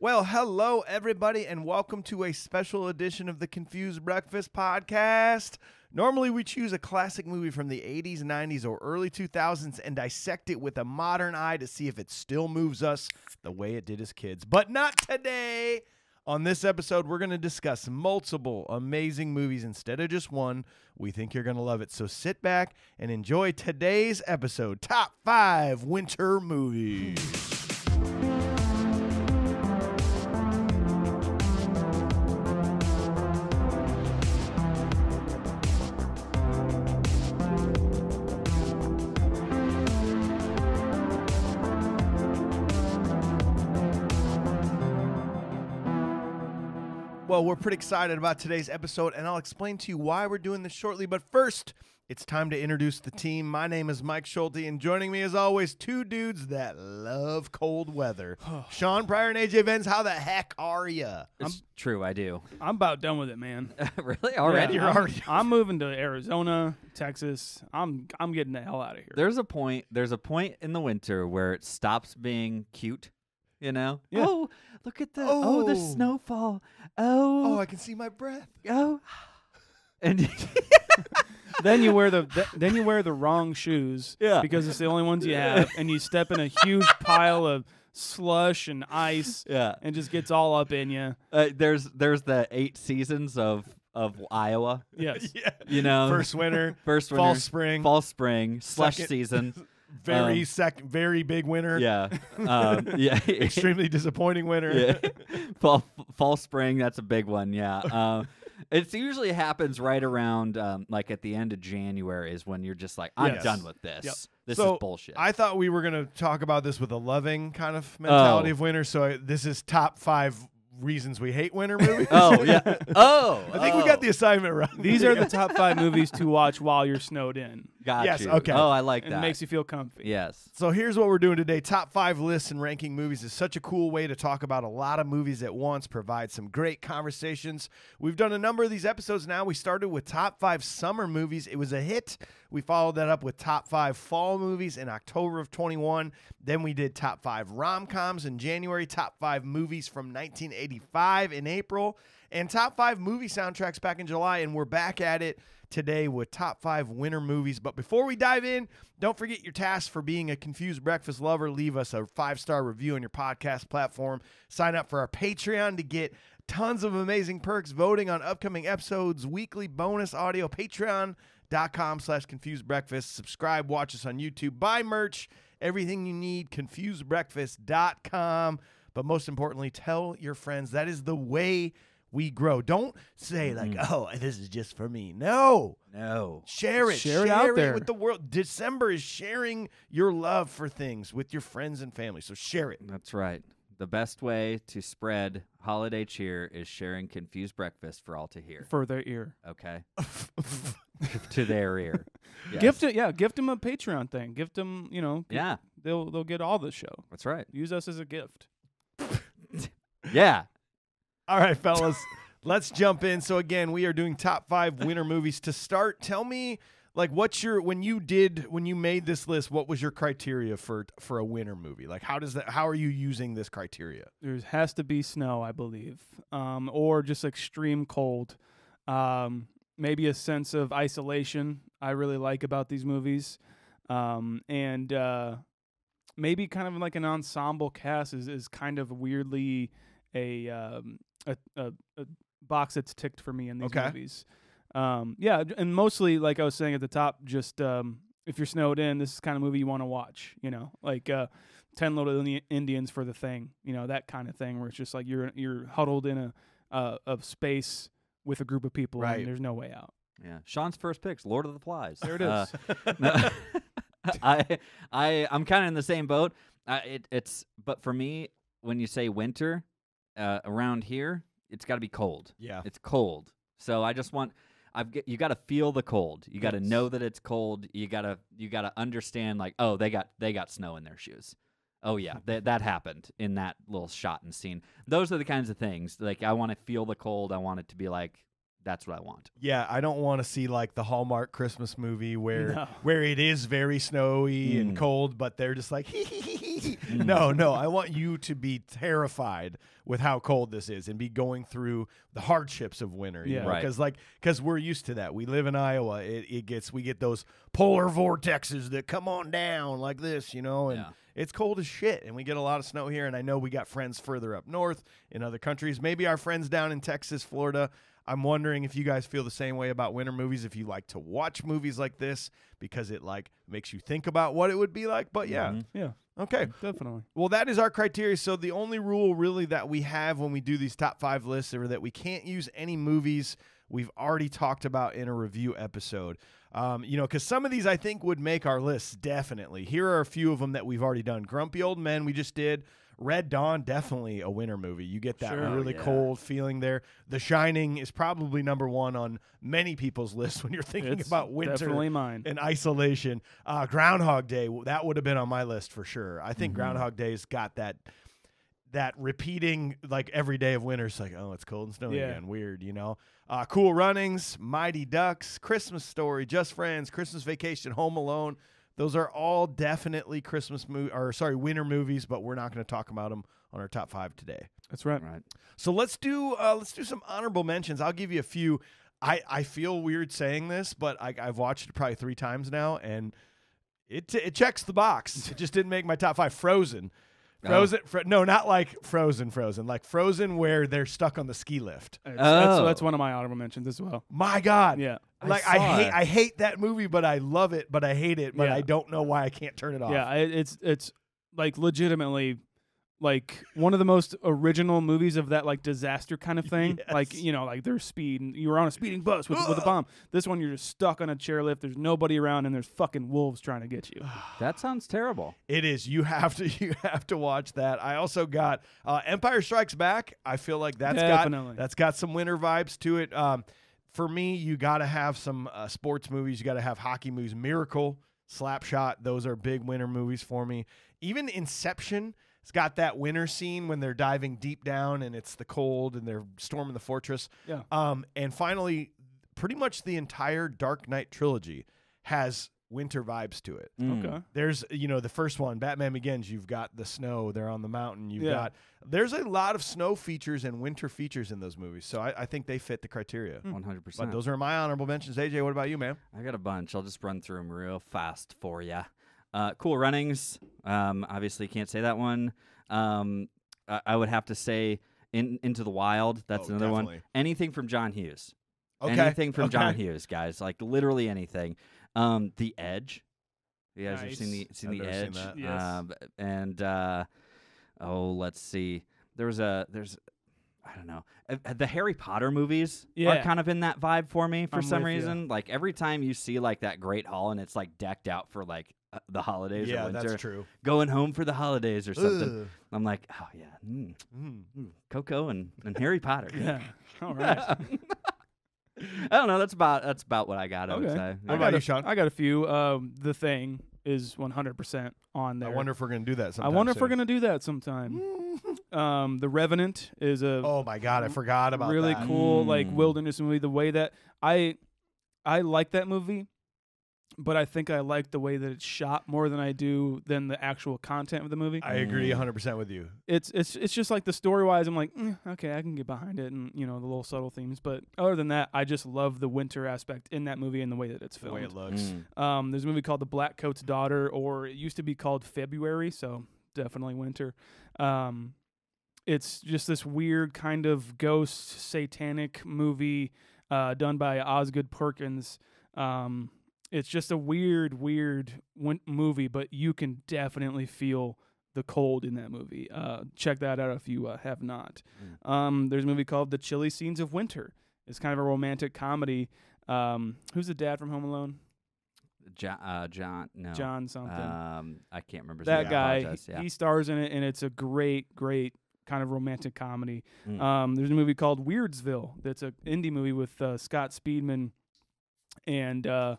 Well, hello, everybody, and welcome to a special edition of the Confused Breakfast Podcast. Normally, we choose a classic movie from the 80s, 90s, or early 2000s and dissect it with a modern eye to see if it still moves us the way it did as kids. But not today. On this episode, we're going to discuss multiple amazing movies instead of just one. We think you're going to love it. So sit back and enjoy today's episode Top 5 Winter Movies. Well, we're pretty excited about today's episode, and I'll explain to you why we're doing this shortly. But first, it's time to introduce the team. My name is Mike Schulte, and joining me, as always, two dudes that love cold weather. Oh. Sean Prior and AJ Vens, how the heck are you? It's true, I do. I'm about done with it, man. really? Already? Yeah, You're I'm, already- I'm moving to Arizona, Texas. I'm I'm getting the hell out of here. There's a point. There's a point in the winter where it stops being cute. You know? Yeah. Oh, look at the oh, the Oh. snowfall. Oh, Oh, I can see my breath. oh. And then you wear the th- then you wear the wrong shoes Yeah. because it's the only ones you have, and you step in a huge pile of slush and ice, yeah, and just gets all up in you. uh, there's there's the eight seasons of of Iowa. Yes. yeah. You know, First winter, first fall, spring, fall, spring, slush Second- season. Very um, second, very big winner. Yeah, um, yeah, Extremely disappointing winner. yeah. fall fall spring that's a big one yeah um it usually happens right around um like at the end of january is when you're just like i'm Yes. done with this Yep. this So, is bullshit I thought we were going to talk about this with a loving kind of mentality Oh. of winter. So I, this is top five reasons we hate winter movies. oh yeah oh I think we got oh. the assignment right. These are the top five movies to watch while you're snowed in, got Yes, you. okay. oh i like that it makes you feel comfy. yes So here's what we're doing today. Top five lists and ranking movies is such a cool way to talk about a lot of movies at once, provide some great conversations. We've done a number of these episodes now. We started with top five summer movies. It was a hit. We followed that up with top five fall movies in October of 21. Then we did top five rom coms in January, top five movies from 1985 in April, and top five movie soundtracks back in July. And we're back at it today with top five winter movies. But before we dive in, don't forget your task for being a confused breakfast lover. Leave us a five star review on your podcast platform. Sign up for our Patreon to get tons of amazing perks, voting on upcoming episodes, weekly bonus audio. Patreon.com slash confused breakfast. Subscribe, watch us on YouTube, buy merch, everything you need, confusedbreakfast.com. But most importantly, tell your friends that is the way we grow. Don't say like, mm-hmm. "Oh, this is just for me." No, no share it. Share it out there. with the world. December is sharing your love for things with your friends and family. So share it. that's right the best way to spread holiday cheer is sharing confused breakfast for all to hear For their ear. okay to their ear Yes. Gift it, yeah. Gift them a Patreon thing. Gift them, you know. yeah They'll they'll get all the show. that's right Use us as a gift. yeah All right, fellas, let's jump in. So again, we are doing top five winter movies. To start, tell me like what's your when you did when you made this list, what was your criteria for for a winter movie? Like how does that how are you using this criteria? There has to be snow, I believe, um, or just extreme cold. Um, maybe a sense of isolation. I really like about these movies, um, and uh, maybe kind of like an ensemble cast is, is kind of weirdly a um, a, a, a box that's ticked for me in these Okay. movies. Um, yeah, and mostly like I was saying at the top, just um, if you're snowed in, this is the kind of movie you want to watch. You know, like uh, Ten Little Indians for the thing. You know, that kind of thing where it's just like you're you're huddled in a uh, of space with a group of people Right. and there's no way out. Yeah, Sean's first picks, Lord of the Flies. There it is. Uh, no, I I I'm kind of in the same boat. I, it, it's but for me, when you say winter, uh, around here, it's got to be cold. Yeah. It's cold, so I just want. I've get, you got to feel the cold. You got to Yes. know that it's cold. You gotta you gotta understand like oh they got they got snow in their shoes. Oh yeah, that that happened in that little shot and scene. Those are the kinds of things like I want to feel the cold. I want it to be like that's what I want. Yeah, I don't want to see like the Hallmark Christmas movie where No. where it is very snowy and Mm. cold, but they're just like hee hee hee hee no, no. I want you to be terrified with how cold this is and be going through the hardships of winter. You Yeah. know? Right. Because like, because we're used to that. We live in Iowa. It, it gets we get those polar vortexes that come on down like this, you know, and Yeah. it's cold as shit. And we get a lot of snow here. And I know we got friends further up north in other countries. Maybe our friends down in Texas, Florida. I'm wondering if you guys feel the same way about winter movies. If you like to watch movies like this because it like makes you think about what it would be like. But yeah, Mhm. Yeah, okay. definitely. Well, that is our criteria. So the only rule really that we have when we do these top five lists are that we can't use any movies we've already talked about in a review episode. Um, you know, because some of these I think would make our lists definitely. Here are a few of them that we've already done. Grumpy Old Men, we just did. Red Dawn, definitely a winter movie. You get that Sure. really Yeah. cold feeling there. The Shining is probably number one on many people's lists when you're thinking It's about winter definitely mine. in isolation. Uh, Groundhog Day that would have been on my list for sure. I think Mhm. Groundhog Day's got that that repeating like every day of winter. It's like oh, it's cold and snowy Yeah. again. Weird, you know. Uh, cool Runnings, Mighty Ducks, Christmas Story, Just Friends, Christmas Vacation, Home Alone. Those are all definitely Christmas movie or sorry winter movies, but we're not going to talk about them on our top five today. That's right. Right. So let's do uh, let's do some honorable mentions. I'll give you a few. I, I feel weird saying this, but I, I've watched it probably three times now, and it it checks the box. It just didn't make my top five. Frozen, Oh. Frozen. Fro- no, not like Frozen. Frozen, like Frozen, where they're stuck on the ski lift. It's- That's, that's Oh. one of my honorable mentions as well. My God, Yeah. I like I, saw hate it. I hate that movie, but I love it. But I hate it, but Yeah. I don't know why I can't turn it off. Yeah, it's it's like legitimately like one of the most original movies of that like disaster kind of thing. Like you know, like there's speed and you were on a speeding bus with, with a bomb. This one you're just stuck on a chairlift. There's nobody around and there's fucking wolves trying to get you. That sounds terrible. It is. You have to. You have to watch that. I also got uh, Empire Strikes Back. I feel like that's Definitely. got that's got some winter vibes to it. Um, for me, you got to have some uh, sports movies. You got to have hockey movies. Miracle, Slapshot. Those are big winter movies for me. Even Inception. It's got that winter scene when they're diving deep down and it's the cold and they're storming the fortress. Yeah. Um, and finally, pretty much the entire Dark Knight trilogy has winter vibes to it. Mm. Okay. There's, you know, the first one, Batman Begins. You've got the snow. They're on the mountain. You've Yeah. got. There's a lot of snow features and winter features in those movies, so I, I think they fit the criteria. One hundred But percent. those are my honorable mentions. AJ, what about you, man? I got a bunch. I'll just run through them real fast for you. Uh, cool runnings. Um, obviously, can't say that one. Um, I, I would have to say in, Into the Wild. That's Oh, another one. Anything from John Hughes. Okay. Anything from John Hughes, guys. Like literally anything. Um, The Edge. You guys have seen the Nice. seen I've the never seen Edge? that. Yes. Um, and uh, oh, let's see. There was a there's I don't know. Uh, uh, the Harry Potter movies are Yeah. kind of in that vibe for me for I'm some with ya. reason. Like every time you see like that Great Hall and it's like decked out for like uh, the holidays or Yeah, winter, that's true. going home for the holidays or something. Ugh. I'm like, oh yeah, mm, Mm. mm, Coco and, and Harry Potter. Yeah. All right. I don't know. That's about that's about what I got. I would Okay. say. What I about got you, a, Sean? I got a few. Um, the thing is 100% on there. I wonder if we're gonna do that. I Sometime wonder if we're soon. gonna do that sometime. Um, the Revenant is a Oh my God, I forgot about really that. cool like Mm. wilderness movie. The way that I I like that movie, but I think I like the way that it's shot more than I do than the actual content of the movie. I agree 100 percent with you. it's it's it's just like the story wise. I'm like, "Mm, okay, I can get behind it, and you know the little subtle themes. But other than that, I just love the winter aspect in that movie and the way that it's filmed. The way filmed. it looks. Mm. Um, there's a movie called The Black Coat's Daughter, or it used to be called February, so definitely winter. Um, it's just this weird kind of ghost satanic movie uh, done by Osgood Perkins. Um, it's just a weird, weird movie, but you can definitely feel the cold in that movie. Uh, check that out if you uh, have not. Um, there's a movie called The Chilly Scenes of Winter. It's kind of a romantic comedy. Um, who's the dad from Home Alone? John, uh, John, no, John something. Um, I can't remember. that name. Guy, he- Yeah. he stars in it, and it's a great, great kind of romantic comedy. Mm. Um, there's a movie called Weirdsville that's an indie movie with uh, Scott Speedman, and uh,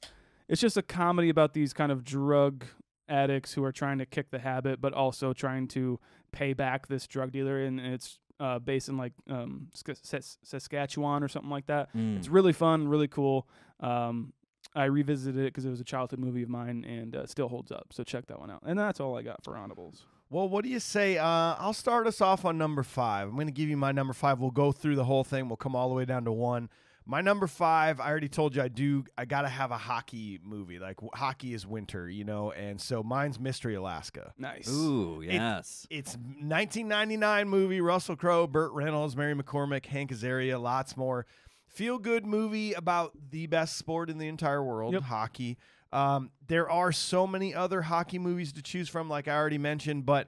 it's just a comedy about these kind of drug addicts who are trying to kick the habit, but also trying to pay back this drug dealer, and it's uh, based in like um, Sk- Sas- Saskatchewan or something like that. Mm. It's really fun, really cool. Um, I revisited it because it was a childhood movie of mine and uh, still holds up. So check that one out. And that's all I got for honorables. Well, what do you say? Uh, I'll start us off on number five. I'm going to give you my number five. We'll go through the whole thing. We'll come all the way down to one. My number five, I already told you I do. I got to have a hockey movie. Like w- hockey is winter, you know, and so mine's Mystery Alaska. Nice. Ooh, yes. It's 1999 movie. Russell Crowe, Burt Reynolds, Mary McCormack, Hank Azaria, lots more. Feel good movie about the best sport in the entire world, Yep. hockey. Um, there are so many other hockey movies to choose from, like I already mentioned. But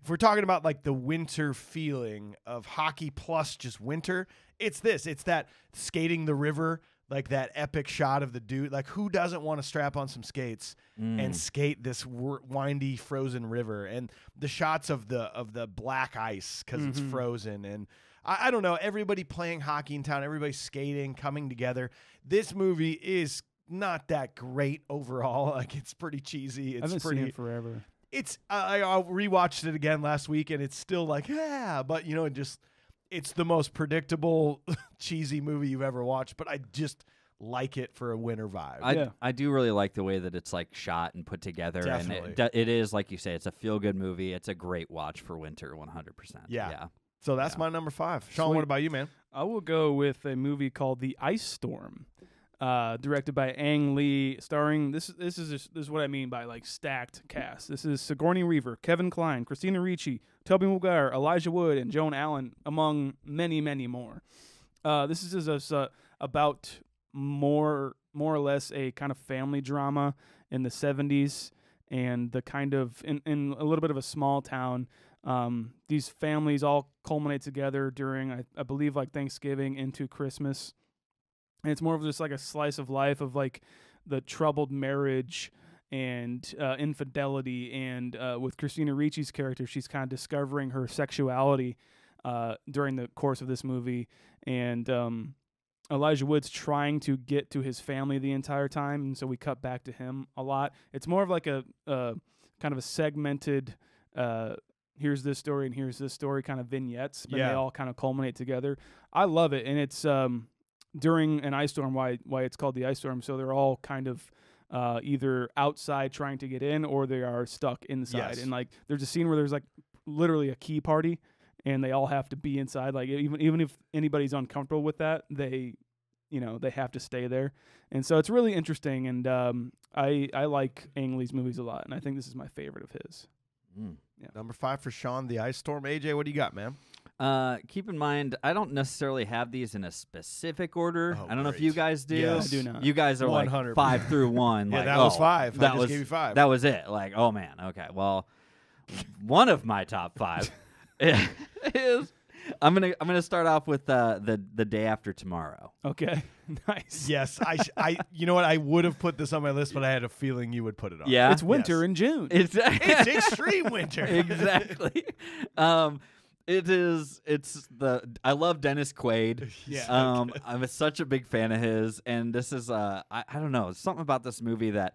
if we're talking about like the winter feeling of hockey plus just winter, it's this. It's that skating the river, like that epic shot of the dude. Like who doesn't want to strap on some skates Mm. and skate this windy frozen river and the shots of the of the black ice because it's Mhm. frozen and I, I don't know everybody playing hockey in town everybody skating coming together this movie is not that great overall like it's pretty cheesy I it's haven't pretty seen it forever. it's I, I rewatched it again last week and it's still like yeah but you know it just it's the most predictable cheesy movie you've ever watched but i just like it for a winter vibe I, Yeah. I do really like the way that it's like shot and put together, Definitely. and it, it is like you say, it's a feel good movie. It's a great watch for winter, one hundred percent. Yeah. yeah. so that's yeah. my number five sean Sweet. what about you man I will go with a movie called The Ice Storm, uh, directed by Ang Lee, starring this. This is this is what I mean by like stacked cast. This is Sigourney Weaver, Kevin Kline, Christina Ricci, Tobey Maguire, Elijah Wood, and Joan Allen, among many, many more. Uh, this is just uh, about more, more or less a kind of family drama in the '70s, and the kind of in, in a little bit of a small town um, these families all culminate together during I, I believe like thanksgiving into christmas and it's more of just like a slice of life of like the troubled marriage and uh, infidelity and uh, with christina ricci's character she's kind of discovering her sexuality uh, during the course of this movie. And um, elijah wood's trying to get to his family the entire time and so we cut back to him a lot. It's more of like a, uh kind of a segmented uh, here's this story and here's this story kind of vignettes but Yeah. they all kind of culminate together. I love it and it's um during an ice storm why why it's called the ice storm so they're all kind of uh, either outside trying to get in or they are stuck inside Yes. and like there's a scene where there's like literally a key party and they all have to be inside like even even if anybody's uncomfortable with that they you know they have to stay there and so it's really interesting and um, i i like ang lee's movies a lot and i think this is my favorite of his Mm. Number five for Sean, the Ice Storm. AJ, what do you got, man? Uh, keep in mind, I don't necessarily have these in a specific order. Oh, I don't know if great. you guys do. Yes. I do not. You guys are like 100%. five through one. Yeah, like, that was oh, five. I That just was gave you five. That was it. Like, oh man. Okay. Well, one of my top five is I'm gonna I'm gonna start off with uh, the the day after tomorrow. okay nice Yes, I, sh- I, you know what? I would have put this on my list, but I had a feeling you would put it on. Yeah. it's winter Yes. in june It's it's extreme winter. exactly. Um, it is. It's the. I love Dennis Quaid. Yeah. Um, I'm such a big fan of his, and this is. Uh, I, I don't know. Something about this movie that.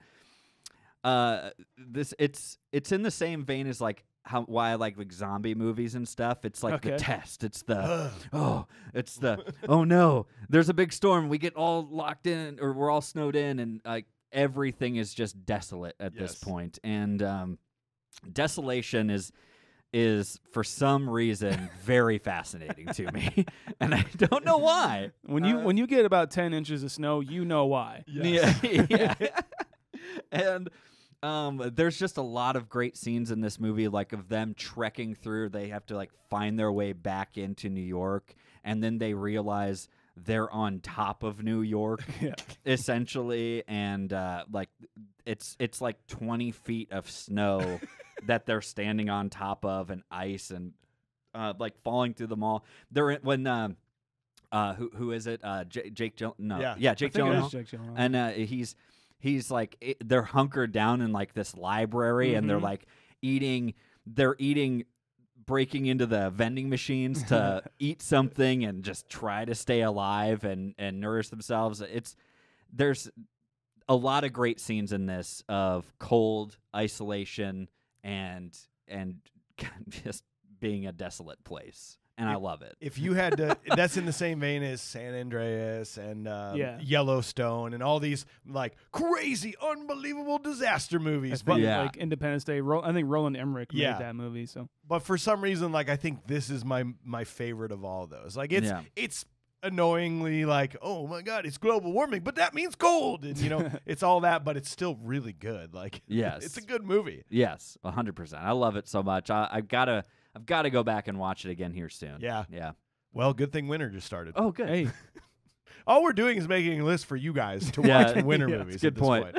Uh, this it's it's in the same vein as like how why I like like zombie movies and stuff. It's like the test. It's the oh, it's the oh no, there's a big storm. We get all locked in, or we're all snowed in, and like everything is just desolate at this point. And um, desolation is is for some reason very fascinating to me, and I don't know why. when you Uh, when you get about 10 inches of snow you know why Yes. Yeah, yeah. and um, there's just a lot of great scenes in this movie, like of them trekking through. They have to like find their way back into New York, and then they realize they're on top of New York, yeah essentially, and uh, like it's it's like 20 feet of snow that they're standing on top of, and ice, and uh, like falling through the mall. They're in, when. Um, uh, who who is it? Uh, J- Jake Gyllenhaal. No, Yeah. yeah, Jake it Gyllenhaal is Jake Gyllenhaal. and uh, he's he's like i they're hunkered down in like this library and they're Mhm. like eating they're eating breaking into the vending machines to eat something and just try to stay alive and and nourish themselves it's there's a lot of great scenes in this of cold isolation and and just being a desolate place and I love it. If you had to, that's in the same vein as San Andreas and um, Yeah. Yellowstone and all these like crazy, unbelievable disaster movies. think But Yeah. like Independence Day. Ro- I think Roland Emmerich Yeah. made that movie. So but for some reason, like I think this is my my favorite of all those. Like it's Yeah. it's annoyingly like, oh my god, it's global warming, but that means cold, and you know, it's all that, but it's still really good. Like, Yes. it's a good movie. Yes, hundred percent. I love it so much. I, I've gotta, I've gotta go back and watch it again here soon. Yeah. yeah. Well, good thing winter just started. Oh, good. hey, All we're doing is making a list for you guys to Yeah. watch winter Yeah. movies. Good at this point.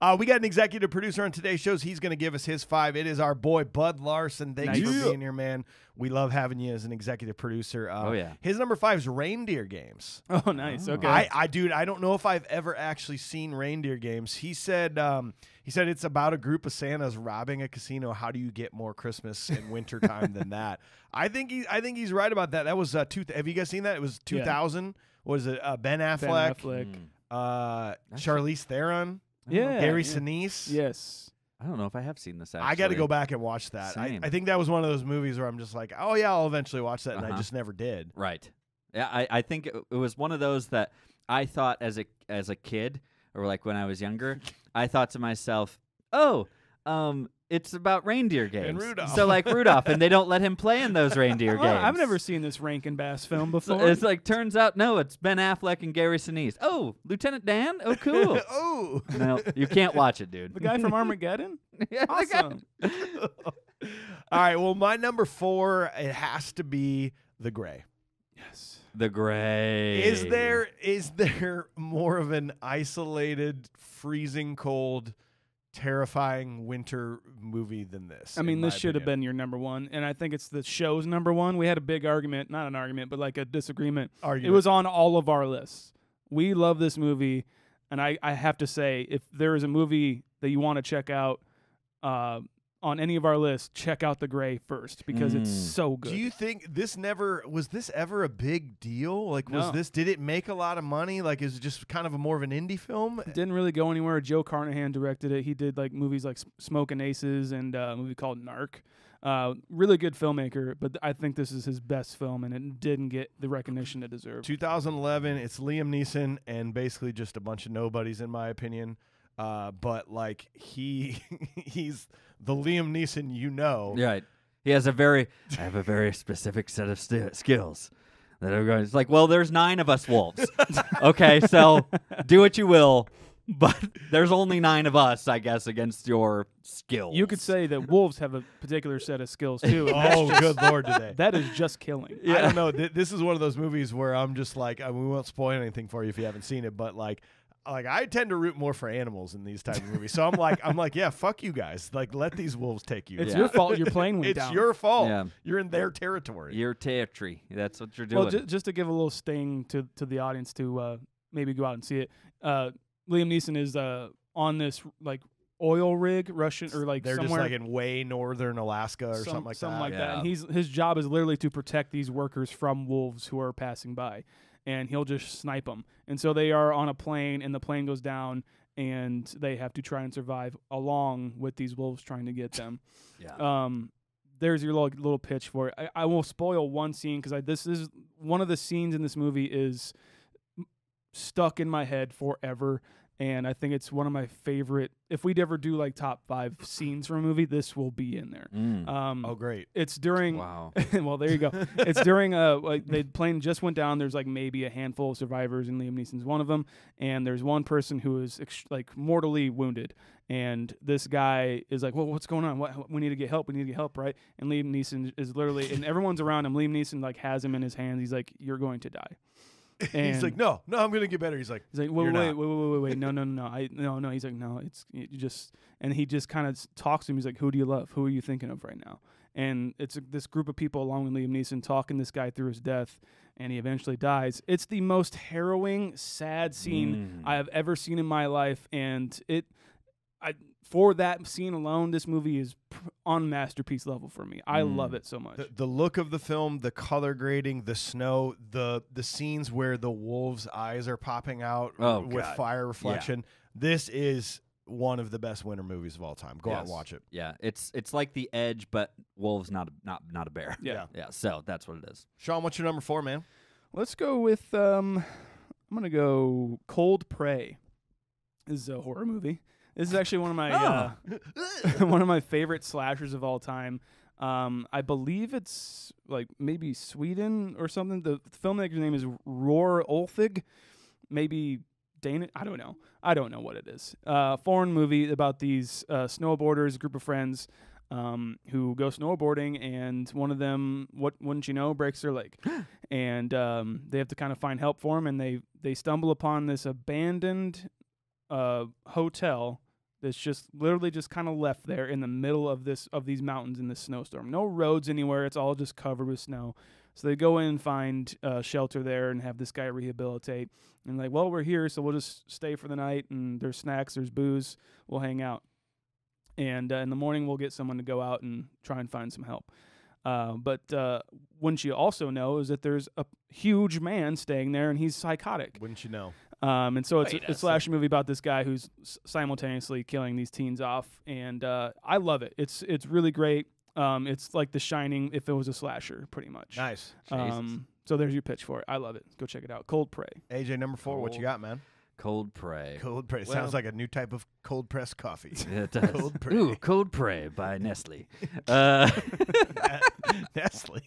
Uh, we got an executive producer on today's shows. He's going to give us his five. It is our boy Bud Larsen. Thanks Nice. for being here, man. We love having you as an executive producer. Uh, Oh, yeah. His number five is Reindeer Games. oh nice. Oh. Okay. I, I, dude, I don't know if I've ever actually seen Reindeer Games. He said, um, he said it's about a group of Santas robbing a casino. How do you get more Christmas and winter time than that? I think he, I think he's right about that. That was uh, two. Have you guys seen that? It was Yeah. 2000. Was it uh, Ben Affleck? Ben Affleck. Mm. Uh, That's- Charlize Theron, I don't. Yeah. Gary Sinise. Yes. I don't know if I have seen this. Actually. I got to go back and watch that. I, Same. I think that was one of those movies where I'm just like, oh yeah, I'll eventually watch that, and I Uh-huh. just never did. Right. Yeah, I, I think it, it was one of those that I thought as a as a kid or like when I was younger, I thought to myself, "Oh, um it's about reindeer games." Rudolph. So like Rudolph and they don't let him play in those reindeer Oh, games. I've never seen this Rankin Bass film So before. it's like turns out no, it's Ben Affleck and Gary Sinise. Oh, Lieutenant Dan? Oh cool. oh. no, you can't watch it, dude. the guy from Armageddon. Yeah, Awesome. All right. Well, my number four it has to be The Grey. Yes. The grey. Is there is there more of an isolated, freezing cold, terrifying winter movie than this? I mean, this should have been your number one, and I think it's the show's number one. We had a big argument, not an argument, but like a disagreement. It was on all of our lists. We love this movie, and I, I have to say, if there is a movie that you want to check out uh, on any of our lists, check out The Grey first because it's Mm. so good. Do you think this never was this ever a big deal? Like, was No. this did it make a lot of money? Like, is it just kind of a more of an indie film? It didn't really go anywhere. Joe Carnahan directed it. He did like movies like Smokin' Aces and uh, a movie called Narc. Uh, really good filmmaker, but th- I think this is his best film, and it didn't get the recognition it deserved. 2011. It's Liam Neeson and basically just a bunch of nobodies, in my opinion. Uh, but like he he's the Liam Neeson you know. Right. He has a very I have a very specific set of sti- skills that are going. It's like, well, there's nine of us wolves. okay, so do what you will, but there's only nine of us, I guess, against your skills. You could say that wolves have a particular set of skills too. and that's Oh, just- good lord, today. That is just killing. I don't know. Th- this is one of those movies where I'm just like, I mean, we won't spoil anything for you if you haven't seen it, but like, like I tend to root more for animals in these type of movies. So I'm like, I'm like, yeah, fuck you guys. Like, let these wolves take you. It's Yeah. your fault your plane went it's down. It's your fault. Yeah. You're in their territory. your territory. That's what you're doing. well, ju- just to give a little sting to to the audience to uh, maybe go out and see it. Uh, Liam Neeson is uh, on this like oil rig, Russian or like They're just somewhere like in way northern Alaska or some- something like something that. like that. And he's his job is literally to protect these workers from wolves who are passing by, and he'll just snipe them. And so they are on a plane, and the plane goes down, and they have to try and survive along with these wolves trying to get them. yeah. um, there's your little little pitch for it. I, I will spoil one scene because this is one of the scenes in this movie is m- stuck in my head forever, and I think it's one of my favorite. If we'd ever do like top five scenes from a movie, this will be in there. Mm. Um, Oh, great. it's during. wow. well, there you go. It's during uh like the plane just went down. There's like maybe a handful of survivors, and Liam Neeson's one of them. And there's one person who is ex- like mortally wounded. And this guy is like, "Well, what's going on? What we need to get help. We need to get help, right?" And Liam Neeson is literally, and everyone's around him. Liam Neeson like has him in his hands. He's like, "You're going to die." He's like, no, no, I'm gonna get better. He's like, He's like, wait, wait, wait, wait, wait, wait, wait, no, no, no, no, I, no, no. He's like, no, it's just, and he just kind of talks to him. He's like, who do you love? Who are you thinking of right now? And it's a, this group of people along with Liam Neeson talking this guy through his death, and he eventually dies. It's the most harrowing, sad scene Mm. I have ever seen in my life, and it, I for that scene alone, this movie is on masterpiece level for me. I Mm. love it so much. the, the look of the film, the color grading, the snow, the the scenes where the wolves' eyes are popping out Oh, with God. fire reflection. This is one of the best winter movies of all time. Go out and watch it. Yeah, it's it's like the Edge, but wolves not a, not not a bear. Yeah. yeah. So that's what it is. Sean, what's your number four, man? Let's go with um I'm gonna go Cold Prey. This is a horror movie. This is actually one of my uh, one of my favorite slashers of all time. Um, I believe it's like maybe Sweden or something. The filmmaker's name is Roar Uthaug, maybe Danish. I don't know. I don't know what it is. Uh, foreign movie about these uh, snowboarders, a group of friends um, who go snowboarding, and one of them, what wouldn't you know, breaks their leg, and um, they have to kind of find help for him, and they they stumble upon this abandoned uh, hotel that's just literally just kind of left there in the middle of this of these mountains in this snowstorm. No roads anywhere. It's all just covered with snow. So they go in and find uh, shelter there and have this guy rehabilitate. And like, well, we're here, so we'll just stay for the night. And there's snacks, there's booze. We'll hang out. And uh, in the morning, we'll get someone to go out and try and find some help. Uh, but uh, wouldn't you also know is that there's a huge man staying there and he's psychotic. Wouldn't you know? Um, and so it's Wait a, a a slasher movie about this guy who's simultaneously killing these teens off, and uh, I love it. It's it's really great. Um, it's like The Shining if it was a slasher, pretty much. Nice. Um, so there's your pitch for it. I love it. Go check it out. Cold Prey. AJ, number four. What you got, man? Cold prey. Cold press. Well- Sounds like a new type of cold press coffee. It does. Cold Prey. Ooh, Cold Prey by Nestle. Uh, Nestle.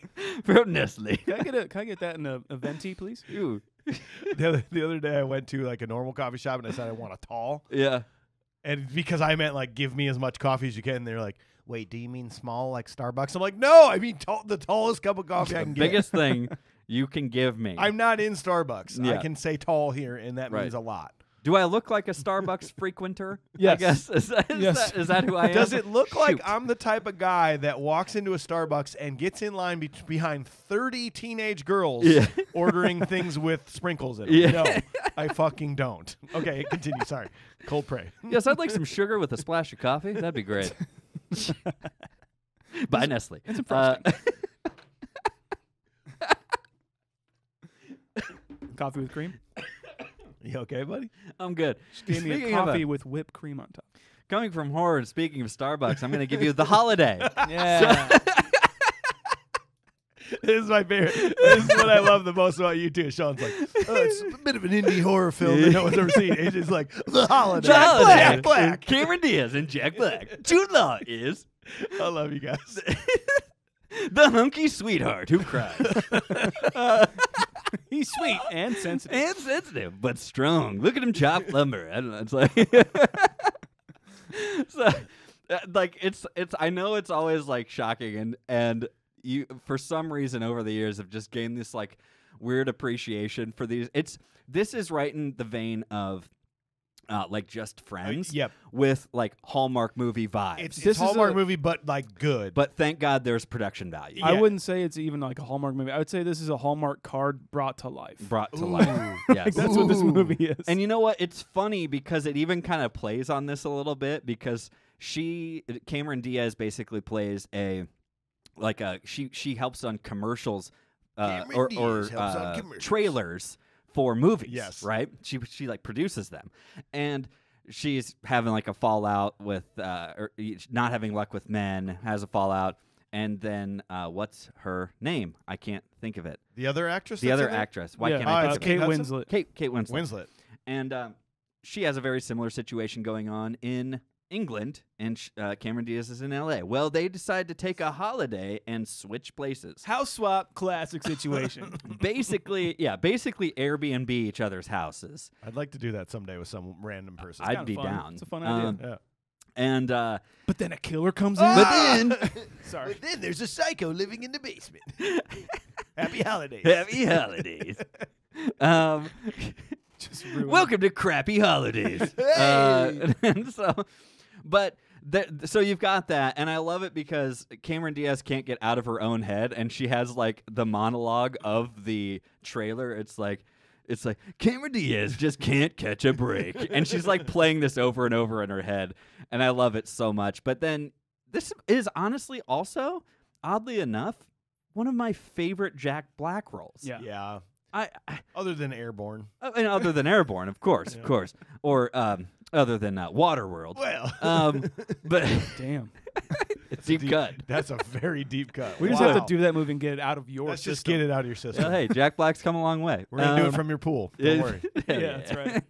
from Nestle. Can I get a Can I get that in a, a venti, please? Ooh. The other, the other day, I went to like a normal coffee shop and I said I want a tall, Yeah. and because I meant like give me as much coffee as you can. They're like, "Wait, do you mean small like Starbucks?" I'm like, "No, I mean tall, the tallest cup of coffee I The can get." biggest thing you can give me. I'm not in Starbucks. I can say tall here, and that Right. means a lot. Do I look like a Starbucks frequenter? I Yes. guess. Is that, is Yes. that, is that who I am? Does it look like I'm the type of guy that walks into a Starbucks and gets in line be- behind 30 teenage girls Yeah. ordering things with sprinkles in them? Yeah. No, I fucking don't. Okay, continue. Sorry. Cold prey. Yes, I'd like some sugar with a splash of coffee. That'd be great. By Nestle. and some Uh, Coffee with cream. You okay, buddy? I'm good. Give me a Speaking of coffee with whipped cream on top. Coming from horror, speaking of Starbucks, I'm going to give you the holiday. Yeah. This is my favorite. This is what I love the most about you too. Sean's like, oh, it's a bit of an indie horror film that no one's ever seen. AJ's like, the holiday. The holiday. Jack Black. Cameron Diaz and Jack Black. Jude Law is I love you guys. the hunky sweetheart who cries. He's sweet and sensitive. and sensitive, but strong. Look at him chop lumber. I don't know. It's like, so, uh, like it's it's. I know it's always like shocking, and and you for some reason over the years have just gained this like weird appreciation for these. It's this is right in the vein of. Uh, like just friends yep. with like Hallmark movie vibes. It's, This it's is Hallmark a- movie, but like good. but thank God there's production value I wouldn't say it's even like a Hallmark movie. I would say this is a Hallmark card brought to life. brought to Ooh. life. Yes. Like, that's what this movie is. And you know what? It's funny because it even kind of plays on this a little bit because she Cameron Diaz basically plays a like a she she helps on commercials uh, or or helps on uh, commercials. trailers for movies. Yes. right. She she like produces them, and she's having like a fallout with uh, or not having luck with men. Has a fallout. And then, uh, what's her name? I can't think of it. the other actress? The other actress. Why yeah, can't Oh, I it's think Kate Kate Winslet. of it? Kate Kate Winslet. Winslet. And um, she has a very similar situation going on in England, and uh, Cameron Diaz is in L.A. Well, they decide to take a holiday and switch places. House swap, classic situation. basically, yeah, basically Airbnb each other's houses. I'd like to do that someday with some random person. I'd be fun. down. It's a fun idea. Um, yeah. And uh, but then a killer comes in. but then Sorry. But then there's a psycho living in the basement. Happy holidays. happy holidays. um, Just Welcome to crappy holidays. Uh, and so, but th- so you've got that, and I love it because Cameron Diaz can't get out of her own head, and she has like the monologue of the trailer. It's like. It's like Cameron Diaz just can't catch a break, and she's like playing this over and over in her head, and I love it so much. But then this is honestly also, oddly enough, one of my favorite Jack Black roles. Yeah. Yeah. I, I Other than Airborne. uh, and other than Airborne, of course, Yeah. of course, or um, other than uh, Waterworld. Well, Um, but Damn. it's deep, cut. That's a very deep cut. We just have to do that move and get it out of your Let's just system. get it out of your system. Well, hey, Jack Black's come a long way. We're gonna do it Um, from your pool. Don't Yeah, worry. Yeah, that's right.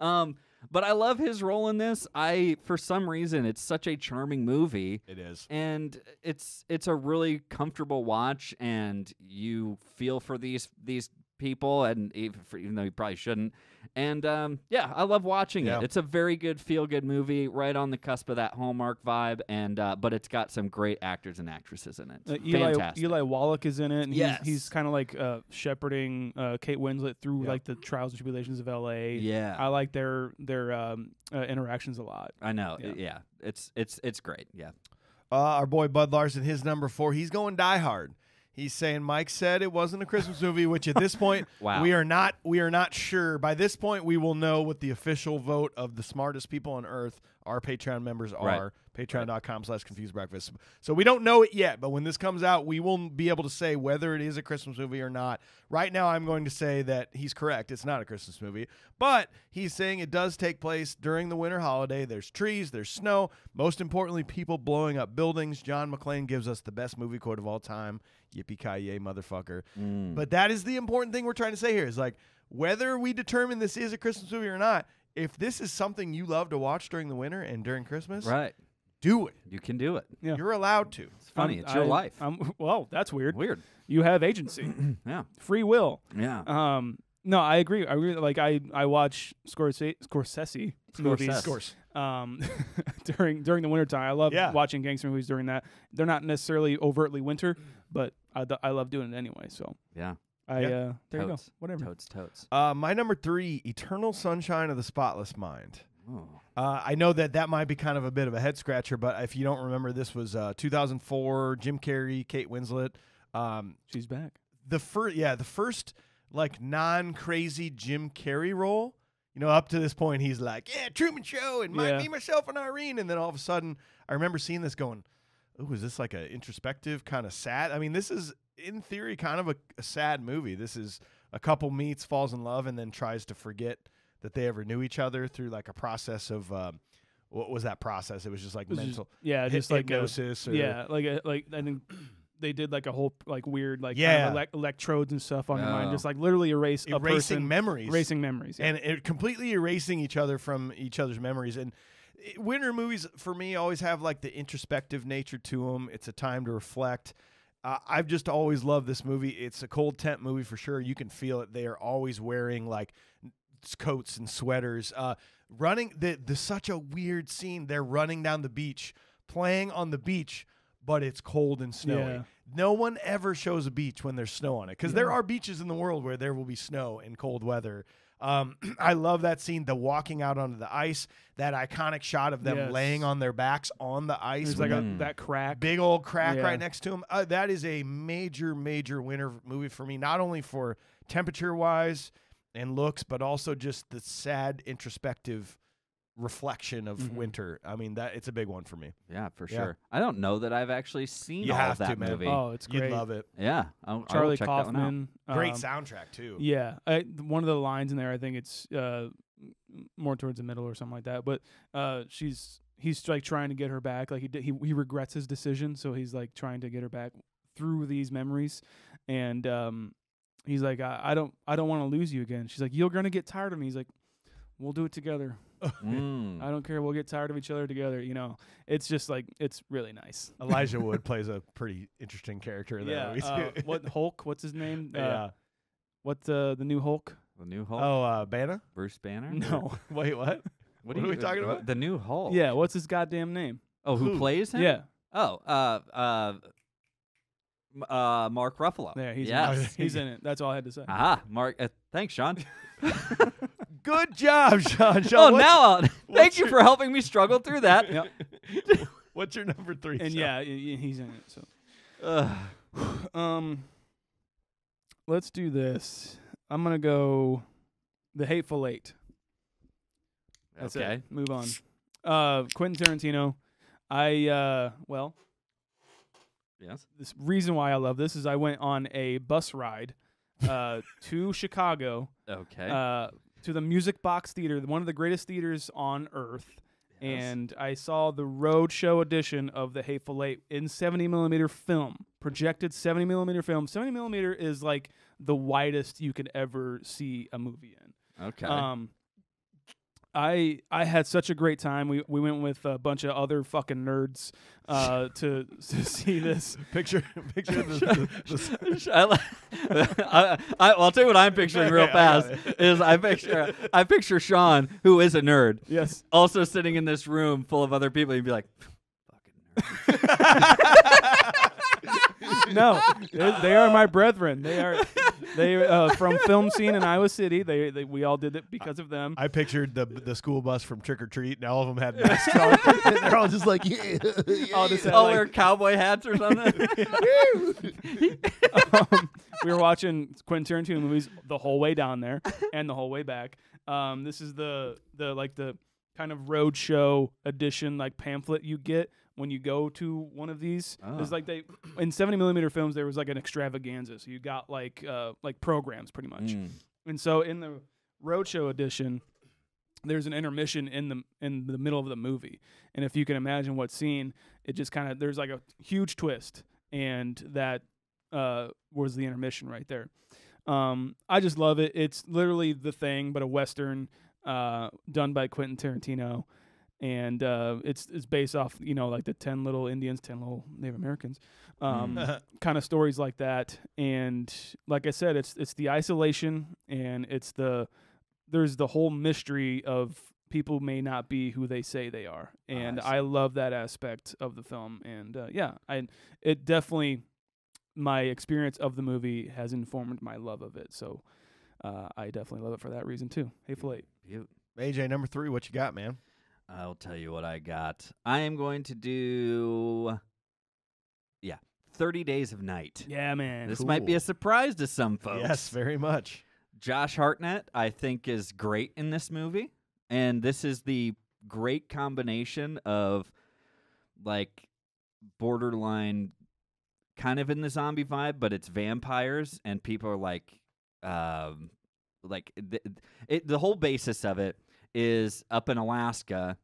um, but I love his role in this. I, for some reason, it's such a charming movie, It is. and it's it's a really comfortable watch, and you feel for these these people, and even, for, even though you probably shouldn't. And um, yeah, I love watching Yeah. it. It's a very good feel good movie, right on the cusp of that Hallmark vibe, and uh, but it's got some great actors and actresses in it. Uh, Eli Eli Wallach is in it, and Yes. he's, he's kind of like uh, shepherding uh, Kate Winslet through Yep. like the trials and tribulations of L.A. yeah, I like their their um, uh, interactions a lot. I know. Yeah. Yeah. it's it's it's great. Yeah. Uh, our boy Bud Larsen, his number four, he's going Die Hard. He's saying Mike said it wasn't a Christmas movie, which at this point Wow. we are not we are not sure. By this point, we will know what the official vote of the smartest people on earth, our Patreon members Right. Patreon.com slash confused breakfast. So we don't know it yet, but when this comes out, we will be able to say whether it is a Christmas movie or not. Right now, I'm going to say that he's correct. It's not a Christmas movie, but he's saying it does take place during the winter holiday. There's trees, there's snow. Most importantly, people blowing up buildings. John McClane gives us the best movie quote of all time. Yippee ki yay, motherfucker. Mm. But that is the important thing we're trying to say here is like whether we determine this is a Christmas movie or not. If this is something you love to watch during the winter and during Christmas, right. Do it. You can do it. Yeah. You're allowed to. It's funny. I'm- it's your I- life. I'm, well, that's weird. Weird. You have agency, Yeah. free will. Yeah. Um, no, I agree. I really like. I I watch Scorsese, Scorsese movies Scorsese. Of course. um, during during the wintertime. I love Yeah. watching gangster movies during that. They're not necessarily overtly winter, but I I love doing it anyway. So Yeah. I Yeah. uh, there you go. Whatever. Totes. Totes. Uh, my number three, Eternal Sunshine of the Spotless Mind. Oh. Uh, I know that that might be kind of a bit of a head scratcher, but if you don't remember, this was uh, 2004. Jim Carrey, Kate Winslet. Um, She's back. the first, yeah, the first like non-crazy Jim Carrey role. You know, up to this point, he's like, "Yeah, Truman Show," and my, Yeah. me, myself, and Irene. And then all of a sudden, I remember seeing this, going, "Oh, is this like an introspective kind of sad?" I mean, this is in theory kind of a, a sad movie. This is a couple meets, falls in love, and then tries to forget that they ever knew each other through like a process of um, what was that process? It was just like was just- mental yeah, hy- just like a, hypnosis. or, yeah, like a, like I think they did like a whole like weird like kind Yeah. of elec- electrodes and stuff on your mind, Oh. just like literally erase a erasing person, memories, erasing memories. Yeah. and it completely erasing each other from each other's memories. And winter movies for me always have like the introspective nature to them. It's a time to reflect. Uh, I've just always loved this movie. It's a cold tent movie for sure. You can feel it. They are always wearing like coats and sweaters. Uh, running the the such a weird scene. They're running down the beach, playing on the beach, but it's cold and snowy. Yeah. No one ever shows a beach when there's snow on it because there are beaches in the world where there will be snow and cold weather. Um, I love that scene, the walking out onto the ice, that iconic shot of them Yes. laying on their backs on the ice There's like a Mm. that crack. big old crack Yeah. right next to him. Uh, that is a major, major winter movie for me, not only for temperature wise and looks, but also just the sad, introspective reflection of Mhm. winter. I mean, that it's a big one for me. Yeah, for Yeah. sure. I don't know that I've actually seen You all have of that to, man. movie. Oh, it's You'd great. love it. Yeah. I'll, I will Charlie check that one out. Kaufman. Great um, soundtrack too. Yeah, I, one of the lines in there, I think it's uh, more towards the middle or something like that. But uh, she's he's like trying to get her back. Like he did, he he regrets his decision, so he's like trying to get her back through these memories. And um, he's like, I, I don't I don't want to lose you again. She's like, you're gonna get tired of me. He's like, we'll do it together. Mm. I don't care. We'll get tired of each other together. You know, it's just like it's really nice. Elijah Wood plays a pretty interesting character in yeah. movie Uh, what Hulk? What's his name? Uh, yeah. What uh, the new Hulk? The new Hulk. Oh, uh, Banner? Bruce Banner. No. Wait, what? What are we talking about? The new Hulk. Yeah. What's his goddamn name? Oh, who, Who? plays him? Yeah. Oh, uh, uh, m- uh, Mark Ruffalo. Yeah, he's yes. in it. he's in it. That's all I had to say. Aha, Mark. Uh, thanks, Sean. Good job, Sean. Sean oh, now I'll, thank what's you for helping me struggle through that. Yep. What's your number three? And Sean? yeah, y- y- he's in it. So, Ugh. um, let's do this. I'm gonna go, the Hateful Eight. That's okay. it. Move on. Uh, Quentin Tarantino. I uh, well, Yes. this reason why I love this is I went on a bus ride uh, to Chicago, Okay. uh, to the Music Box Theater, one of the greatest theaters on earth. Yes. And I saw the Roadshow edition of the Hateful Eight in 70 millimeter film, projected 70 millimeter film. 70 millimeter is like the widest you could ever see a movie in. okay. Um, I I had such a great time. We we went with a bunch of other fucking nerds uh, to to see this. Picture, picture the, the, the I, li- I, I, I'll tell you what I'm picturing real fast it. is I picture I picture Sean, who is a nerd, Yes. also sitting in this room full of other people. You'd be like, "Fucking nerd." No, they, they are my brethren. They are they uh, from film scene in Iowa City. They, they we all did it because of them. I pictured the the school bus from Trick or Treat, and all of them had masks on. and they're all just like, yeah, All just had, All like- wear cowboy hats or something. um, we were watching Quentin Tarantino movies the whole way down there and the whole way back. Um, this is the the like the kind of roadshow edition like pamphlet you get when you go to one of these. It's Ah. like they in seventy millimeter films there was like an extravaganza, so you got like uh, like programs pretty much. Mm. And so in the roadshow edition, there's an intermission in the in the middle of the movie, and if you can imagine what scene, it just kind of there's like a huge twist, and that uh, was the intermission right there. Um, I just love it. It's literally the thing, but a western uh, done by Quentin Tarantino, and uh, it's it's based off you know like the ten little Indians, ten little Native Americans, um, kind of stories like that. And like I said, it's it's the isolation and it's the there's the whole mystery of people may not be who they say they are, and I I, love that aspect of the film. And uh, yeah, I it definitely my experience of the movie has informed my love of it. So. Uh, I definitely love it for that reason too. Hateful Eight. AJ number three. What you got, man? I'll tell you what I got. I am going to do, yeah, 30 Days of Night. Yeah, man. This might be a surprise to some folks. Yes, very much. Josh Hartnett, I think, is great in this movie. And this is the great combination of like borderline kind of in the zombie vibe, but it's vampires and people are like um like th- it, the whole basis of it is up in Alaska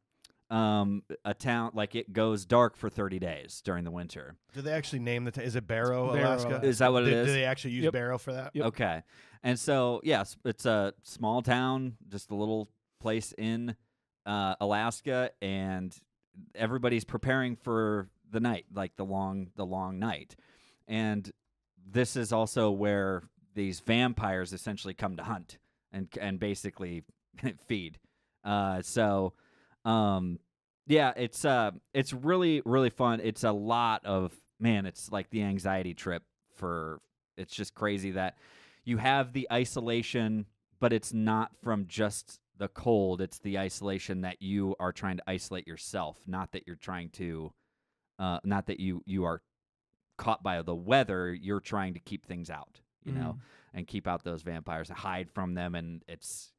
um a town like it goes dark for 30 days during the winter. Do they actually name the? T- is it Barrow, Barrow, Alaska? Alaska. Is that what it do, is? do they actually use Yep. Barrow for that? Yep. Okay. And so, yes, it's a small town, just a little place in uh, Alaska, and everybody's preparing for the night, like the long, the long night. And this is also where these vampires essentially come to hunt and and basically feed. Uh, so, um, yeah, it's uh, it's really really fun. It's a lot of man. It's like the anxiety trip for. It's just crazy that you have the isolation, but it's not from just the cold. It's the isolation that you are trying to isolate yourself, not that you're trying to, uh, not that you you are caught by the weather. You're trying to keep things out, you know, and keep out those vampires, hide from them, and it's